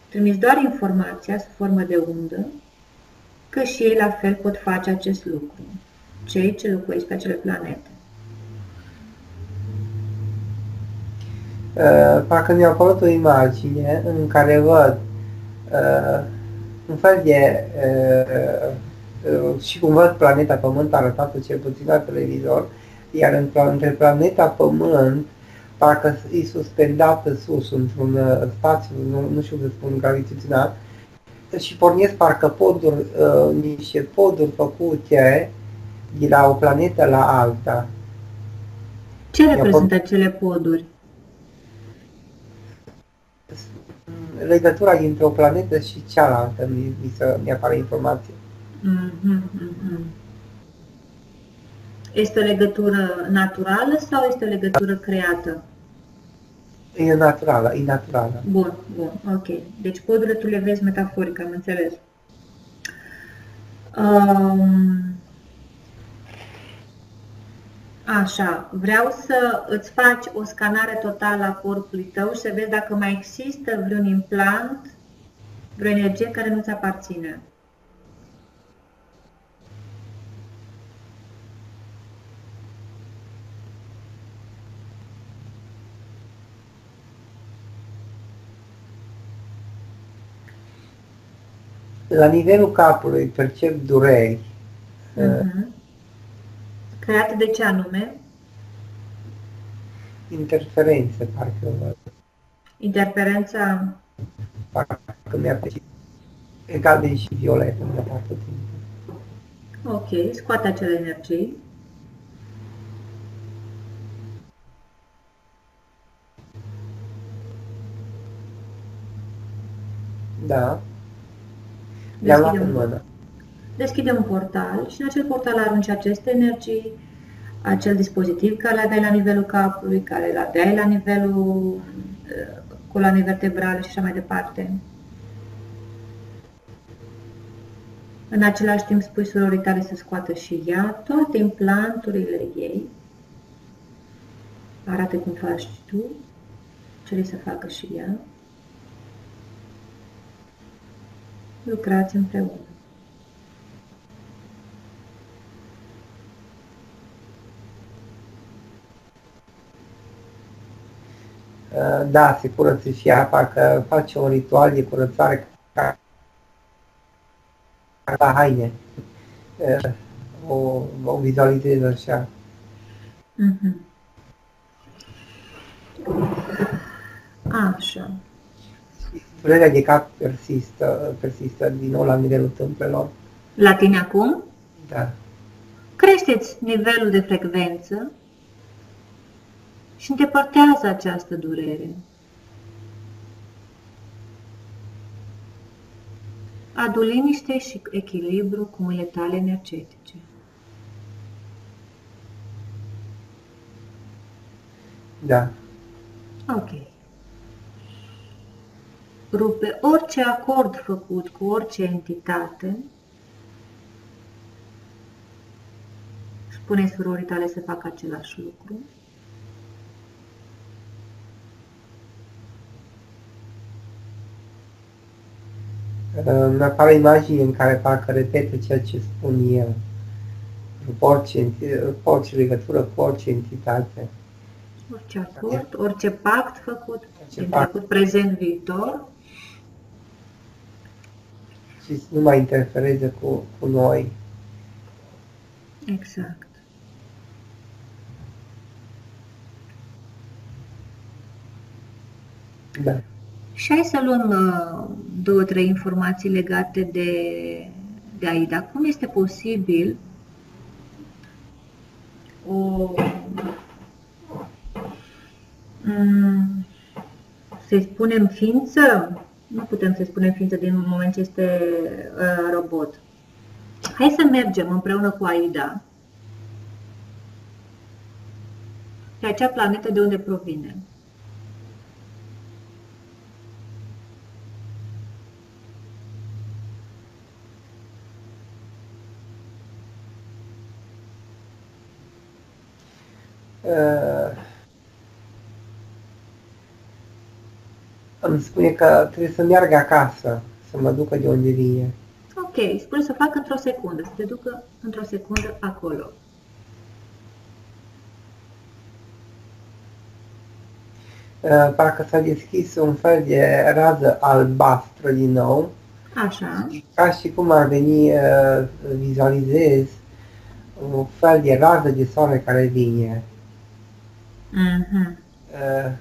trimis doar informația sub formă de undă, că și ei la fel pot face acest lucru, cei ce locuiesc pe acele planete. Uh, parcă mi-a apărut o imagine în care văd uh, un fel de uh, Uh, și cum văd planeta Pământ arătată cel puțin la televizor, iar între planeta Pământ parcă e suspendată sus într-un uh, spațiu, nu, nu știu să spun, gravitațional, și pornesc parcă poduri, uh, niște poduri făcute de la o planetă la alta. Ce reprezintă acele poduri? Legătura dintre o planetă și cealaltă, mi, mi, se, mi apare informație. Mm-hmm. Este o legătură naturală sau este o legătură creată? E naturală, e naturală. Bun, bun, ok. Deci codurile tu le vezi metaforic, am înțeles. Um, așa, vreau să îți faci o scanare totală a corpului tău și să vezi dacă mai există vreun implant, vreo energie care nu-ți aparține. la nivelul capului percep dureri. Mhm. Uh-huh. Create de ce anume? Interferență parcă. Interferența? Parcă mi-a plăcut. Galben și violet în partea timpul. Ok, scoate acele energii. Da. Le-am luat în Deschidem, mână. deschidem un portal și în acel portal arunci aceste energii, acel dispozitiv care îl aveai la nivelul capului, care îl aveai la nivelul uh, coloanei vertebrale și așa mai departe. În același timp spui surorii tale să scoată și ea toate implanturile ei. Arată cum faci tu, cere să facă și ea. Lucrați împreună. Uh, Da, se curăță și ea, parcă face un ritual de curățare ca ca la haine. Uh, O, o vizualizez așa. Mhm. Așa. Durerea de cap persistă, persistă din nou la nivelul tâmplelor. La tine acum, Da. creșteți nivelul de frecvență și îndepărtează această durere. Adu liniște și echilibru cu mâinile tale energetice. Da. Ok. Rupe orice acord făcut cu orice entitate. Spune surorii tale să facă același lucru. Uh, Îmi apare imagini în care parcă repetă ceea ce spun eu. Cu orice, enti- cu orice legătură, cu orice entitate. Orice acord, orice pact făcut, Orice din pact. trecut, prezent, viitor, Și să nu mai interfereze cu, cu noi. exact. Da. Și hai să luăm uh, două, trei informații legate de, de Aida. Cum este posibil o, mm, să-i spunem ființă? Nu putem să-i spunem ființă din moment ce este uh, robot. Hai să mergem împreună cu Aida pe acea planetă de unde provine. Uh, îmi spune că trebuie să meargă acasă, să mă ducă de unde vine. Ok, spune să facă într-o secundă, să te ducă într-o secundă acolo. Uh, parcă s-a deschis un fel de rază albastră din nou, Așa, ca și cum ar veni, uh, vizualizez, un fel de rază de soare care vine. mhm, Uh,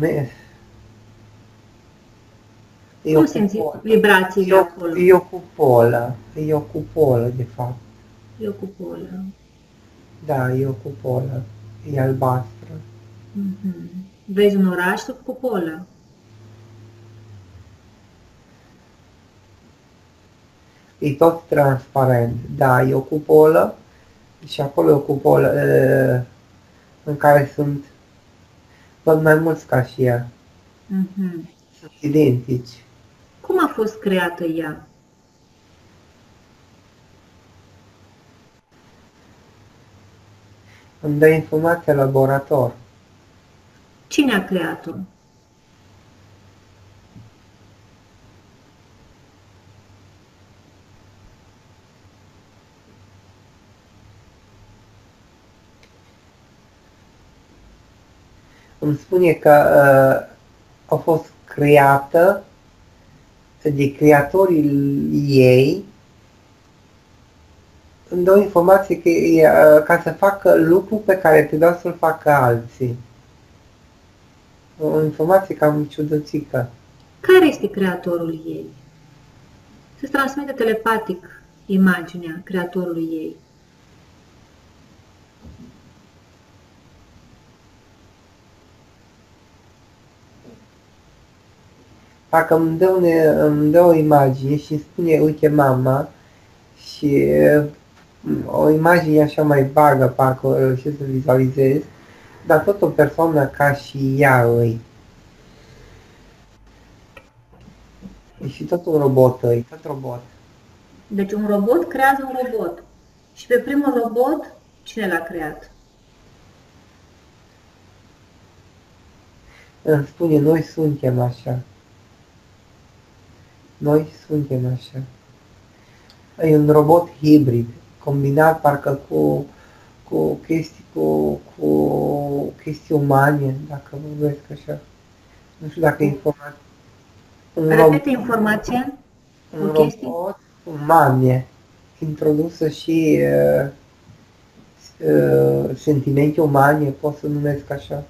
me- E cum o simți cupolă. vibrațiile E o, acolo? e o cupolă. E o cupolă, de fapt. E o cupolă. Da, e o cupolă. E albastră. Mhm. Vezi un oraș sub cupolă. E tot transparent. Da, e o cupolă și acolo e o cupolă uh, în care sunt văd mai mulți ca și ea. Mhm. Sunt identici. Cum a fost creată ea? Îmi dă informația laborator. Cine a creat-o? Îmi spune că uh, a fost creată de creatorii ei îmi dă o informație că e, uh, ca să facă lucru pe care trebuia să-l facă alții. O informație cam ciudățică. Care este creatorul ei? Se transmite telepatic imaginea creatorului ei. Parcă îmi dă, une, îmi dă o imagine și îmi spune, uite mama, și mm, o imagine așa mai vagă, parcă reușesc să vizualizez, dar tot o persoană ca și ea îi. E și tot un robot îi, tot robot. Deci un robot creează un robot. Și pe primul robot, cine l-a creat? Îmi spune, noi suntem așa. Noi suntem așa. E un robot hibrid, combinat parcă cu, cu chestii, cu, cu chestii umane, dacă vorbesc așa. Nu știu dacă e informat. Un Repete informația. Un robot umane, introdusă și uh, uh, sentimente umane, pot să numesc așa.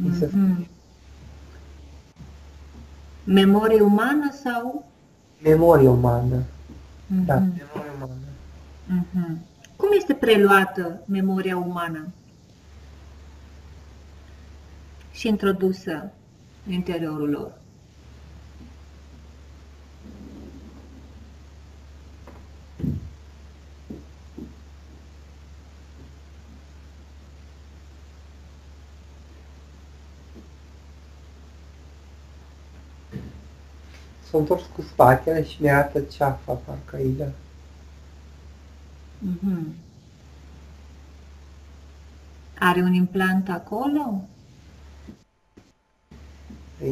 Mm-hmm. Memorie umană sau? Memorie umană. Mm-hmm. Da, memorie umană. Mm-hmm. Cum este preluată memoria umană și introdusă în interiorul lor? S-a întors cu spatele și mi-a arată ceafa, parcă îi dă. Mm-hmm. Are un implant acolo?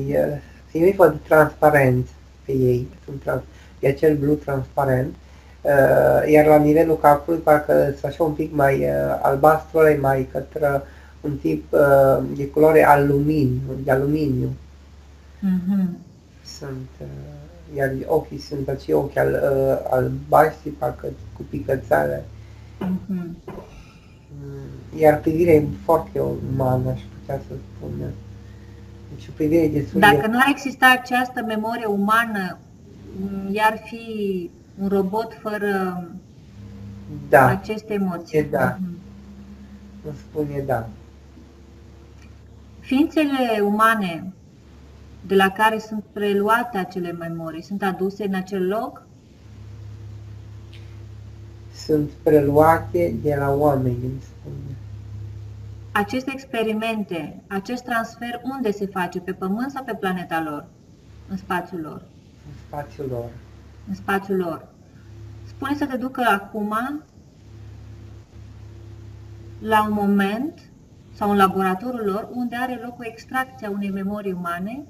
E, eu văd transparent pe ei, sunt trans, e acel blu transparent, uh, iar la nivelul capului parcă sunt așa un pic mai uh, albastru, mai către un tip uh, de culoare aluminiu, de aluminiu. Mm-hmm sunt, uh, iar ochii sunt acei ochi al, uh, albaștri, parcă cu picățare. Mm-hmm. Iar privirea e foarte umană, aș putea să spun. Deci o privire destul Dacă nu ar exista această memorie umană, iar fi un robot fără da. aceste emoții. E da. Mm-hmm. Îmi spune da. Ființele umane de la care sunt preluate acele memorii, sunt aduse în acel loc? Sunt preluate de la oameni, îmi spune. Aceste experimente, acest transfer, unde se face? Pe Pământ sau pe planeta lor? În spațiul lor? În spațiul lor. În spațiul lor. Spune să te ducă acum la un moment sau în laboratorul lor unde are loc o extracție a unei memorii umane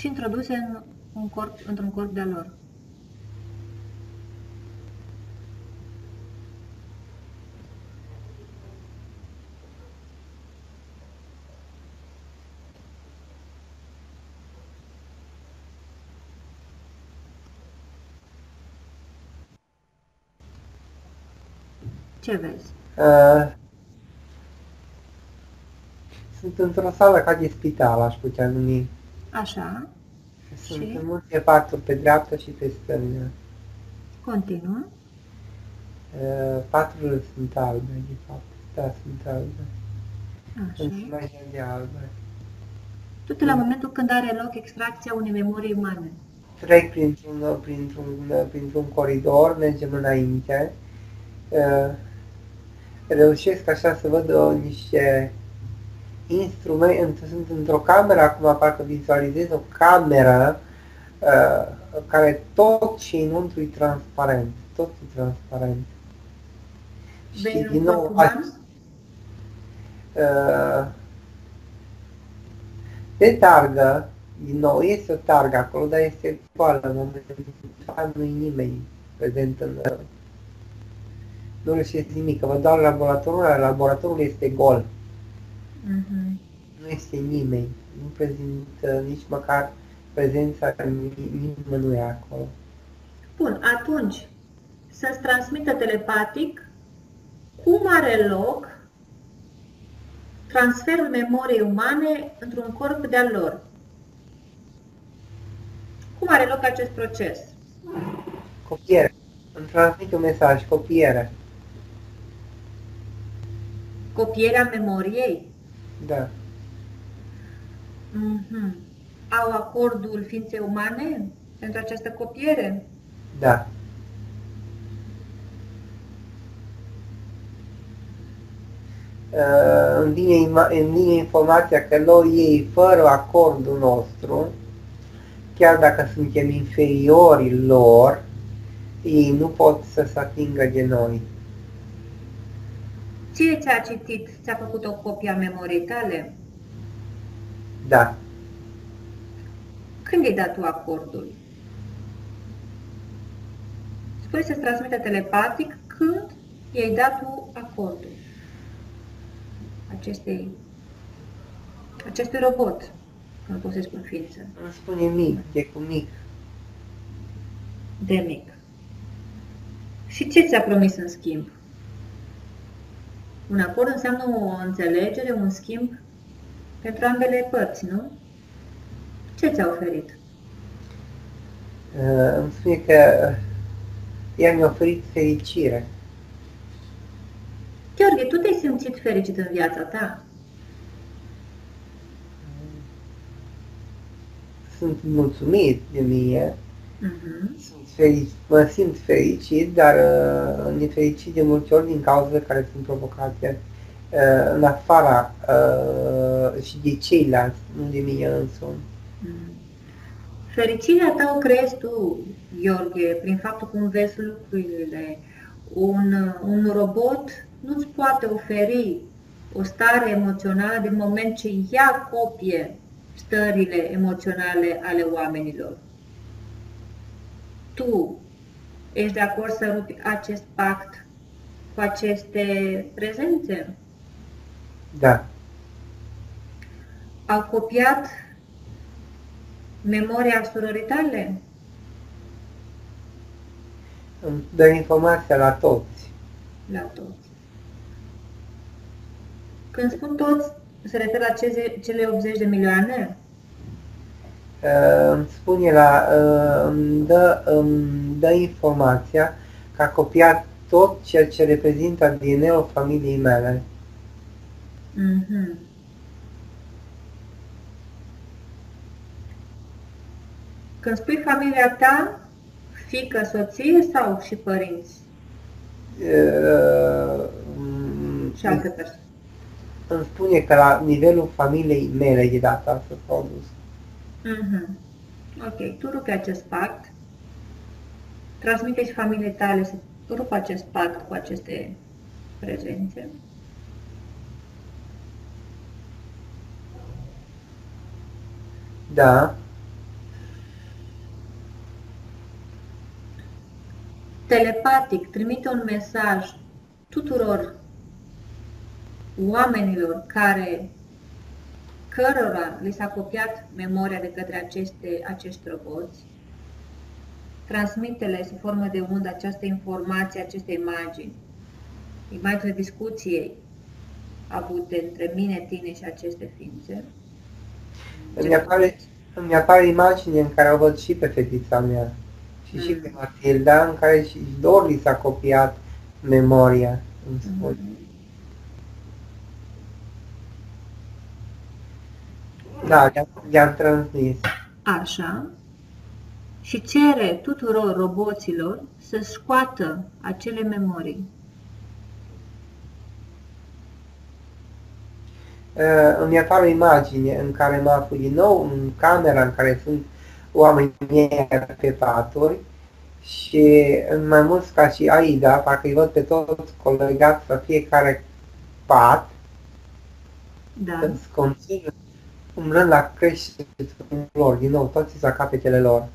și introduse în un corp, într-un corp de-a lor. Ce vezi? Uh, sunt într-o sală ca de spital, aș putea numi. Așa. Sunt și? multe paturi pe dreapta și pe stânga. Continuă. Uh, paturile sunt albe, de fapt. Da, sunt albe. Așa. Sunt mai de albe. Tot la momentul când are loc extracția unei memorii umane. Trec printr-un, printr-un, printr-un coridor, mergem înainte. Uh, reușesc așa să văd o, niște instrumente, sunt într-o cameră, acum parcă vizualizez o cameră uh, care tot ce înăuntru e transparent, tot e transparent. Vei și din nou, uh, pe targă, din nou, este o targă acolo, dar este goală în momentul nu e nimeni prezent în... Uh, nu reușesc nimic, că văd doar laboratorul, laboratorul este gol. Mm-hmm. Nu este nimeni, nu prezintă nici măcar prezența nimănui acolo. Bun, atunci să-ți transmită telepatic cum are loc transferul memoriei umane într-un corp de-al lor. Cum are loc acest proces? Copiere. Îmi transmit un mesaj, copiere. Copierea memoriei? Da. Mm-hmm. Au acordul ființei umane pentru această copiere? Da. Uh, îmi vine, îmi vine informația că lor ei, fără acordul nostru, chiar dacă suntem inferiori lor, ei nu pot să se atingă de noi. Ce ți-a citit? Ți-a făcut o copie a memoriei tale? Da. Când ai dat tu acordul? Spui să-ți transmite telepatic când i-ai dat tu acordul acestei, acestui robot, că nu pot să spun ființă. Îmi spune mic, de cu mic. De mic. Și ce ți-a promis în schimb? Un acord înseamnă o înțelegere, un schimb pentru ambele părți, nu? Ce ți-a oferit? Uh, îmi spune că ea mi-a oferit fericire. Gheorghe, tu te-ai simțit fericit în viața ta? Sunt mulțumit de mine, Uh-huh. sunt fericit, mă simt fericit, dar uh, nefericit de multe ori din cauzele care sunt provocate uh, în afara uh, și de ceilalți, nu de mine însumi. Mm. Fericirea ta o creezi tu, Gheorghe, prin faptul cum vezi lucrurile. Un, un robot nu-ți poate oferi o stare emoțională din moment ce ia copie stările emoționale ale oamenilor. Tu ești de acord să rupi acest pact cu aceste prezențe? Da, Au copiat memoria surorii tale? îmi dă informația la toți. La toți. Când spun toți, se referă la ceze- cele 80 de milioane? Uh, îmi spune la, uh, îmi dă, îmi dă informația că a copiat tot ceea ce reprezintă ADN-ul familiei mele. Mhm. Când spui familia ta, fică, soție sau și părinți Uh, mm, și alte persoane? îmi spune că la nivelul familiei mele de data asta s-au dus. Mhm. Ok, tu rupi acest pact, transmite și familiei tale să rupă acest pact cu aceste prezențe. Da, telepatic trimite un mesaj tuturor oamenilor care cărora li s-a copiat memoria de către aceste, acești roboți, transmite-le sub formă de undă această informație, aceste imagini, imaginile discuției avute între mine, tine și aceste ființe. îmi apare, îmi apare imagine în care o văd și pe fetița mea și și Mm. pe Matilda, în care și lor li s-a copiat memoria, îmi spun. Mhm. Da, le-am, le-am transmis. Așa. Și cere tuturor roboților să scoată acele memorii. Uh, îmi apare o imagine în care mă aflu din nou în camera în care sunt oamenii mei pe paturi și în mai mulți ca și Aida, parcă îi văd pe toți colegați pe fiecare pat, Da. când se continuu umblând la creștetul lor, din nou, toți la capetele lor.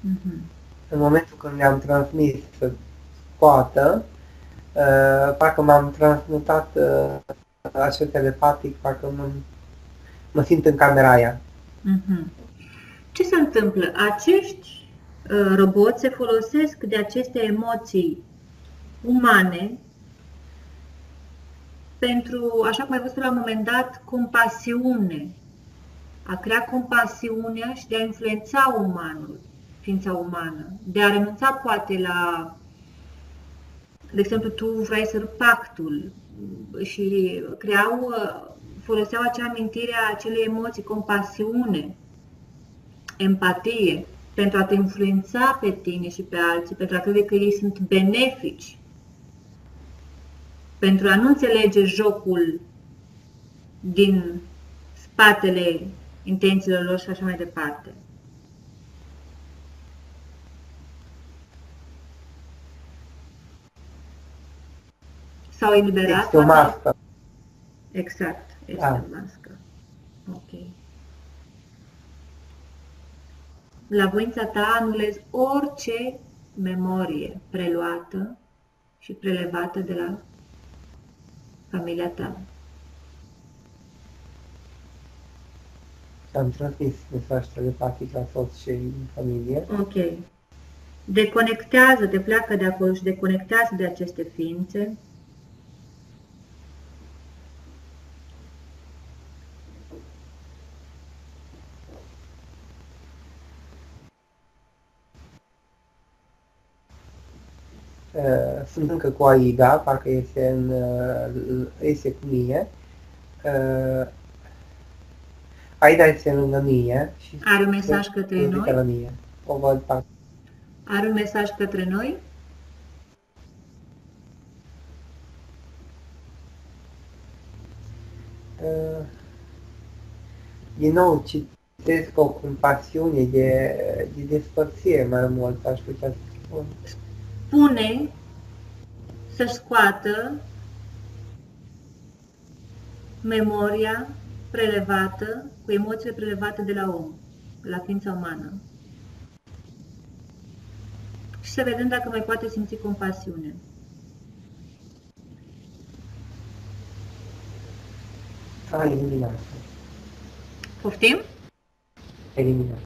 Mhm. În momentul când le-am transmis să scoată, uh, parcă m-am transmutat uh, așa telepatic, parcă mă, mă simt în camera aia. Mhm. Ce se întâmplă? Acești uh, roboți se folosesc de aceste emoții umane pentru, așa cum ai văzut la un moment dat, compasiune. A crea compasiunea și de a influența umanul, ființa umană. De a renunța poate la, de exemplu, tu vrei să rupi pactul și creau uh, foloseau acea amintire a acelei emoții, compasiune, empatie, pentru a te influența pe tine și pe alții, pentru a crede că ei sunt benefici, pentru a nu înțelege jocul din spatele intențiilor lor și așa mai departe. S-au eliberat? Este o mască. Exact, este da. o mască. Ok. La voința ta anulezi orice memorie preluată și prelevată de la familia ta. Am transmis mesaj telepatic la soț și în familie. Ok. Deconectează, te pleacă de acolo și deconectează de aceste ființe. Uh, sunt încă cu Aida, parcă este, în, uh, este cu mine. Uh, Aida este lângă mine. Și Are un mesaj către invită noi? La mine. O văd parcă. Are un mesaj către noi? Uh, din nou, citesc o compasiune de, de despărțire mai mult, aș putea să spun. Pune să scoată memoria prelevată, cu emoțiile prelevate de la om, de la ființa umană. Și să vedem dacă mai poate simți compasiune. A eliminat. Poftim? Eliminat.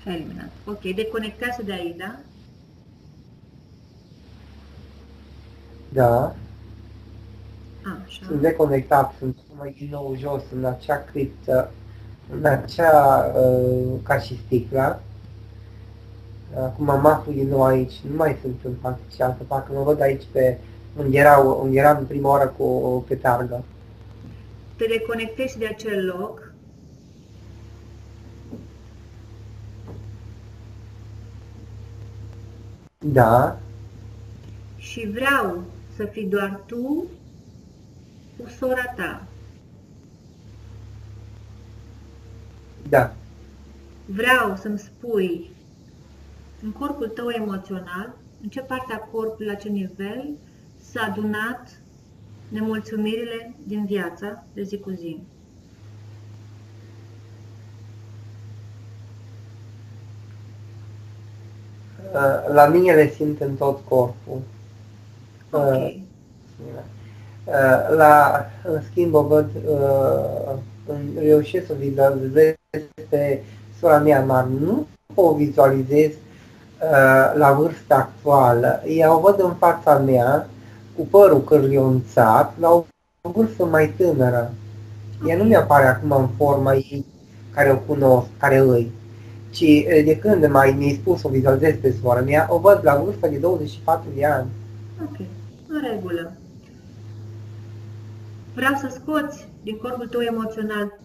Și a eliminat. Ok, deconectează de aici, da? Da. Așa. Sunt deconectat, sunt mai din nou jos în acea criptă, în acea, uh, ca și sticla. Acum mă aflu din nou aici, nu mai sunt în față cealaltă, parcă mă văd aici pe unde, erau, unde eram în prima oară cu o petargă. Te deconectezi de acel loc Da, și vreau să fii doar tu cu sora ta. da, Vreau să-mi spui în corpul tău emoțional, în ce parte a corpului, la ce nivel s-a adunat nemulțumirile din viața de zi cu zi. Uh, la mine le simt în tot corpul. Ok. Uh, Uh, La, în schimb, o văd, uh, în- reușesc să vizualizez pe sora mea mare. Nu o vizualizez uh, la vârsta actuală. Ea o văd în fața mea, cu părul cârlionțat, la o vârstă mai tânără. Ea nu mi-apare acum în forma ei care o cunosc, care îi, ci uh, de când mai mi-ai spus să o vizualizez pe sora mea, o văd la vârsta de 24 de ani. Ok, în regulă. Vreau să scoți din corpul tău emoțional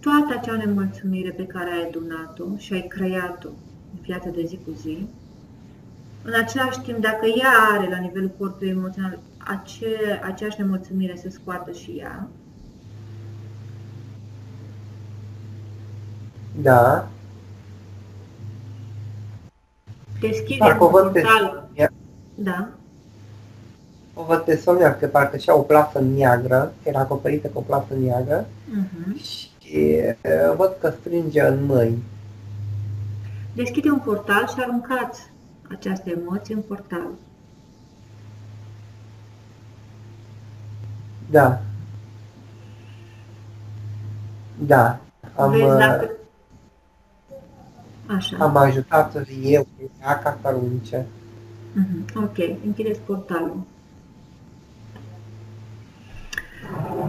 toată acea nemulțumire pe care ai adunat-o și ai creat-o în viața de zi cu zi. În același timp, dacă ea are la nivelul corpului emoțional ace, aceeași nemulțumire, să scoată și ea. Da. Deschide Parcă o văd pe portalul. Sonia, Da. O văd pe Sonia că parcă și o plasă neagră, era acoperită cu o plasă neagră Uh-huh. și uh, văd că strânge în mâini. Deschide un portal și aruncați această emoție în portal. Da. Da. Am, Vezi uh, dacă... Așa. am ajutat eu pe ea ca să arunce. Mhm, Ok, închideți portalul.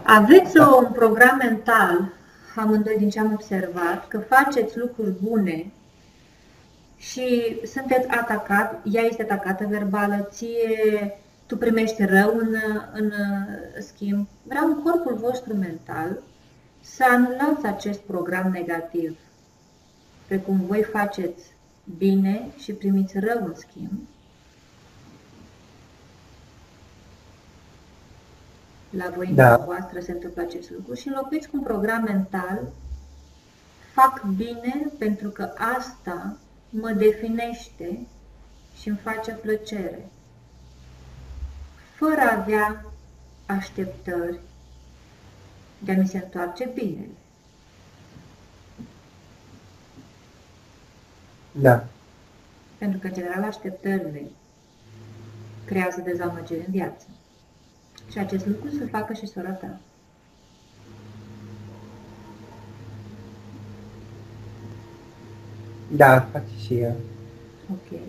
Aveți o, un program mental, amândoi din ce am observat, că faceți lucruri bune și sunteți atacat, ea este atacată verbală, ție tu primești rău în, în schimb. Vreau în corpul vostru mental să anulați acest program negativ, precum voi faceți bine și primiți rău în schimb. La voi da. voastră se întâmplă acest lucru și înlocuiți cu un program mental fac bine pentru că asta mă definește și îmi face plăcere, fără a avea așteptări de a mi se întoarce bine. Da. Pentru că, în general, așteptările creează dezamăgiri în viață. Și acest lucru să facă și sora ta. Da, face și ea. Ok.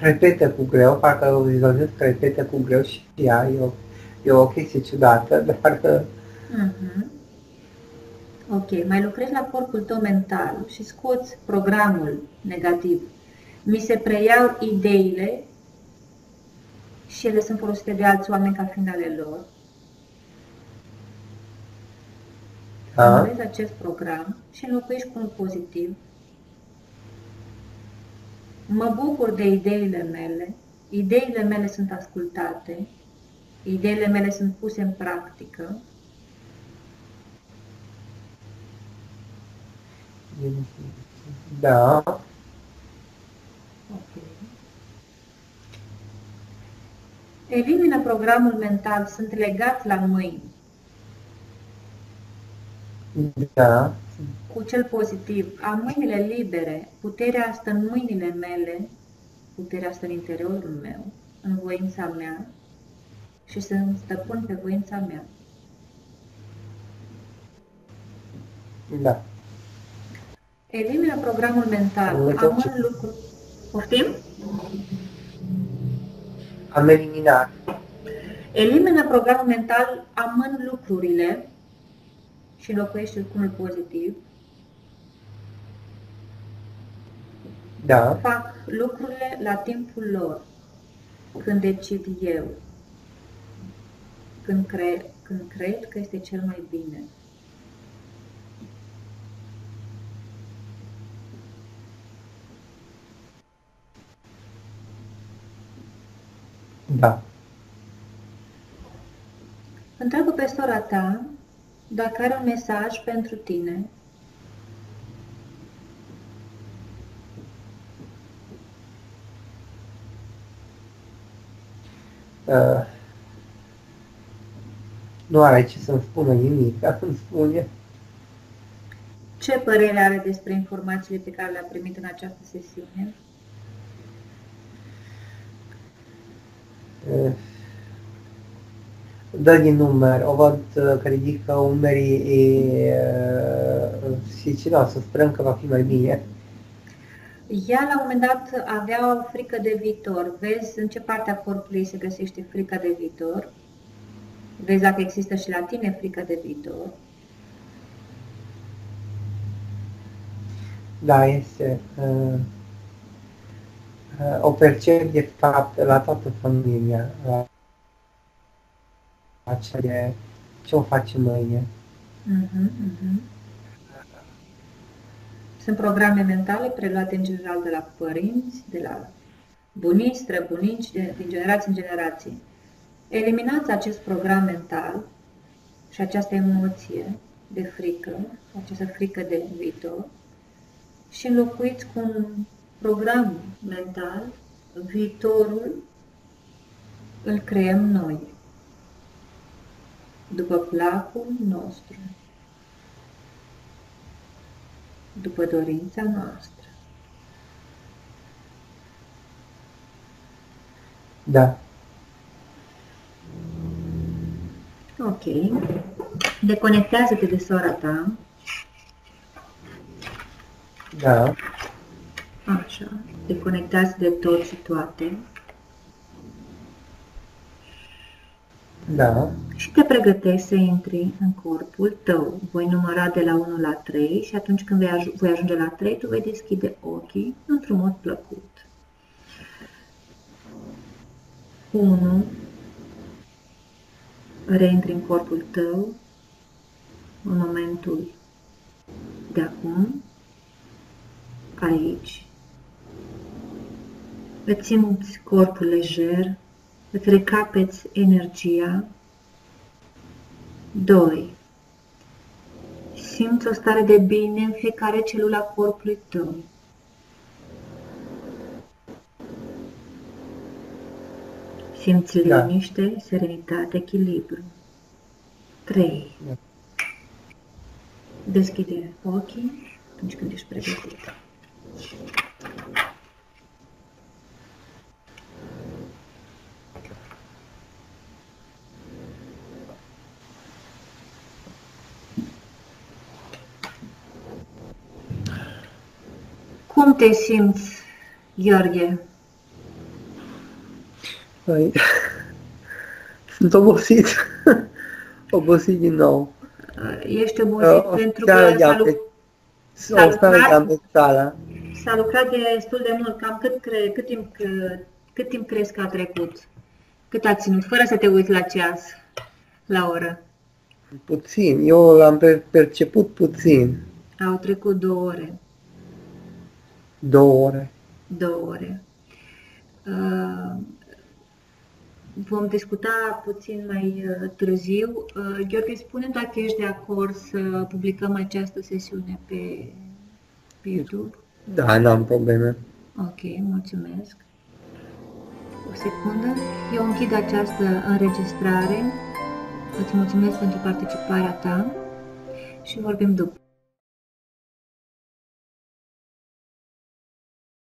Repetă cu greu, parcă vizualizez că repetă cu greu și ea. E o, e o chestie ciudată, <laughs> dar... Uh-huh. Ok, mai lucrezi la corpul tău mental și scoți programul negativ. Mi se preiau ideile și ele sunt folosite de alți oameni ca fiind ale lor. Da. acest program și înlocuiești cu un pozitiv Mă bucur de ideile mele, ideile mele sunt ascultate, ideile mele sunt puse în practică. Da. Elimină programul mental, sunt legat la mâini. Da cu cel pozitiv. Am mâinile libere, puterea stă în mâinile mele, puterea stă în interiorul meu, în voința mea și sunt stăpân pe voința mea. Da. Elimină programul mental. Amân lucruri. Poftim? Am eliminat. Elimină programul mental, amân lucrurile și înlocuiește cu unul pozitiv. Da. Fac lucrurile la timpul lor, când decid eu, când, cre- când cred că este cel mai bine. Da. Întreabă pe sora ta dacă are un mesaj pentru tine, uh, nu are ce să-mi spună nimic, <laughs> îmi spune. Ce părere are despre informațiile pe care le-a primit în această sesiune? Dă din număr, o văd uh, că ridică umerii uh, și ce da, să sperăm că va fi mai bine. Ea la un moment dat avea o frică de viitor. Vezi în ce parte a corpului se găsește frica de viitor? Vezi dacă există și la tine frică de viitor? Da, este. Uh, uh, o percep de fapt la toată familia, la acele ce o face mâine. Uh-huh, uh-huh. Sunt programe mentale preluate în general de la părinți, de la bunici, străbunici, de, din generație în generație. Eliminați acest program mental și această emoție de frică, această frică de viitor și înlocuiți cu un program mental, viitorul îl creăm noi după placul nostru, după dorința noastră. Da. Ok. Deconectează-te de sora ta. Da. Așa. Deconectează de tot și toate. Da. Și te pregătești să intri în corpul tău. Voi număra de la 1 la 3 și atunci când voi ajunge la 3, tu vei deschide ochii într-un mod plăcut. 1, reintri în corpul tău în momentul de acum, aici. Îți simți corpul lejer, îți recapeți energia. 2. Simți o stare de bine în fiecare celulă a corpului tău. Simți Da. liniște, serenitate, echilibru. 3. Da. Deschide ochii atunci când ești pregătit. Cum te simți, Gheorghe? Păi, <laughs> sunt obosit. <laughs> obosit din nou. Ești obosit O pentru seară că de s-a, lu- ape- s-a o seară de lucrat? amestala. s-a lucrat destul de mult. Cam cât, cre- cât, timp, că- cât timp crezi că a trecut? Cât a ținut? Fără să te uiți la ceas, la oră. Puțin. Eu l-am per- perceput puțin. Au trecut două ore. Două ore. Două ore. Uh, vom discuta puțin mai uh, târziu. Uh, Gheorghe, spune dacă ești de acord să publicăm această sesiune pe, pe YouTube. Da, n-am probleme. Ok, mulțumesc. O secundă. Eu închid această înregistrare. Îți mulțumesc pentru participarea ta și vorbim după.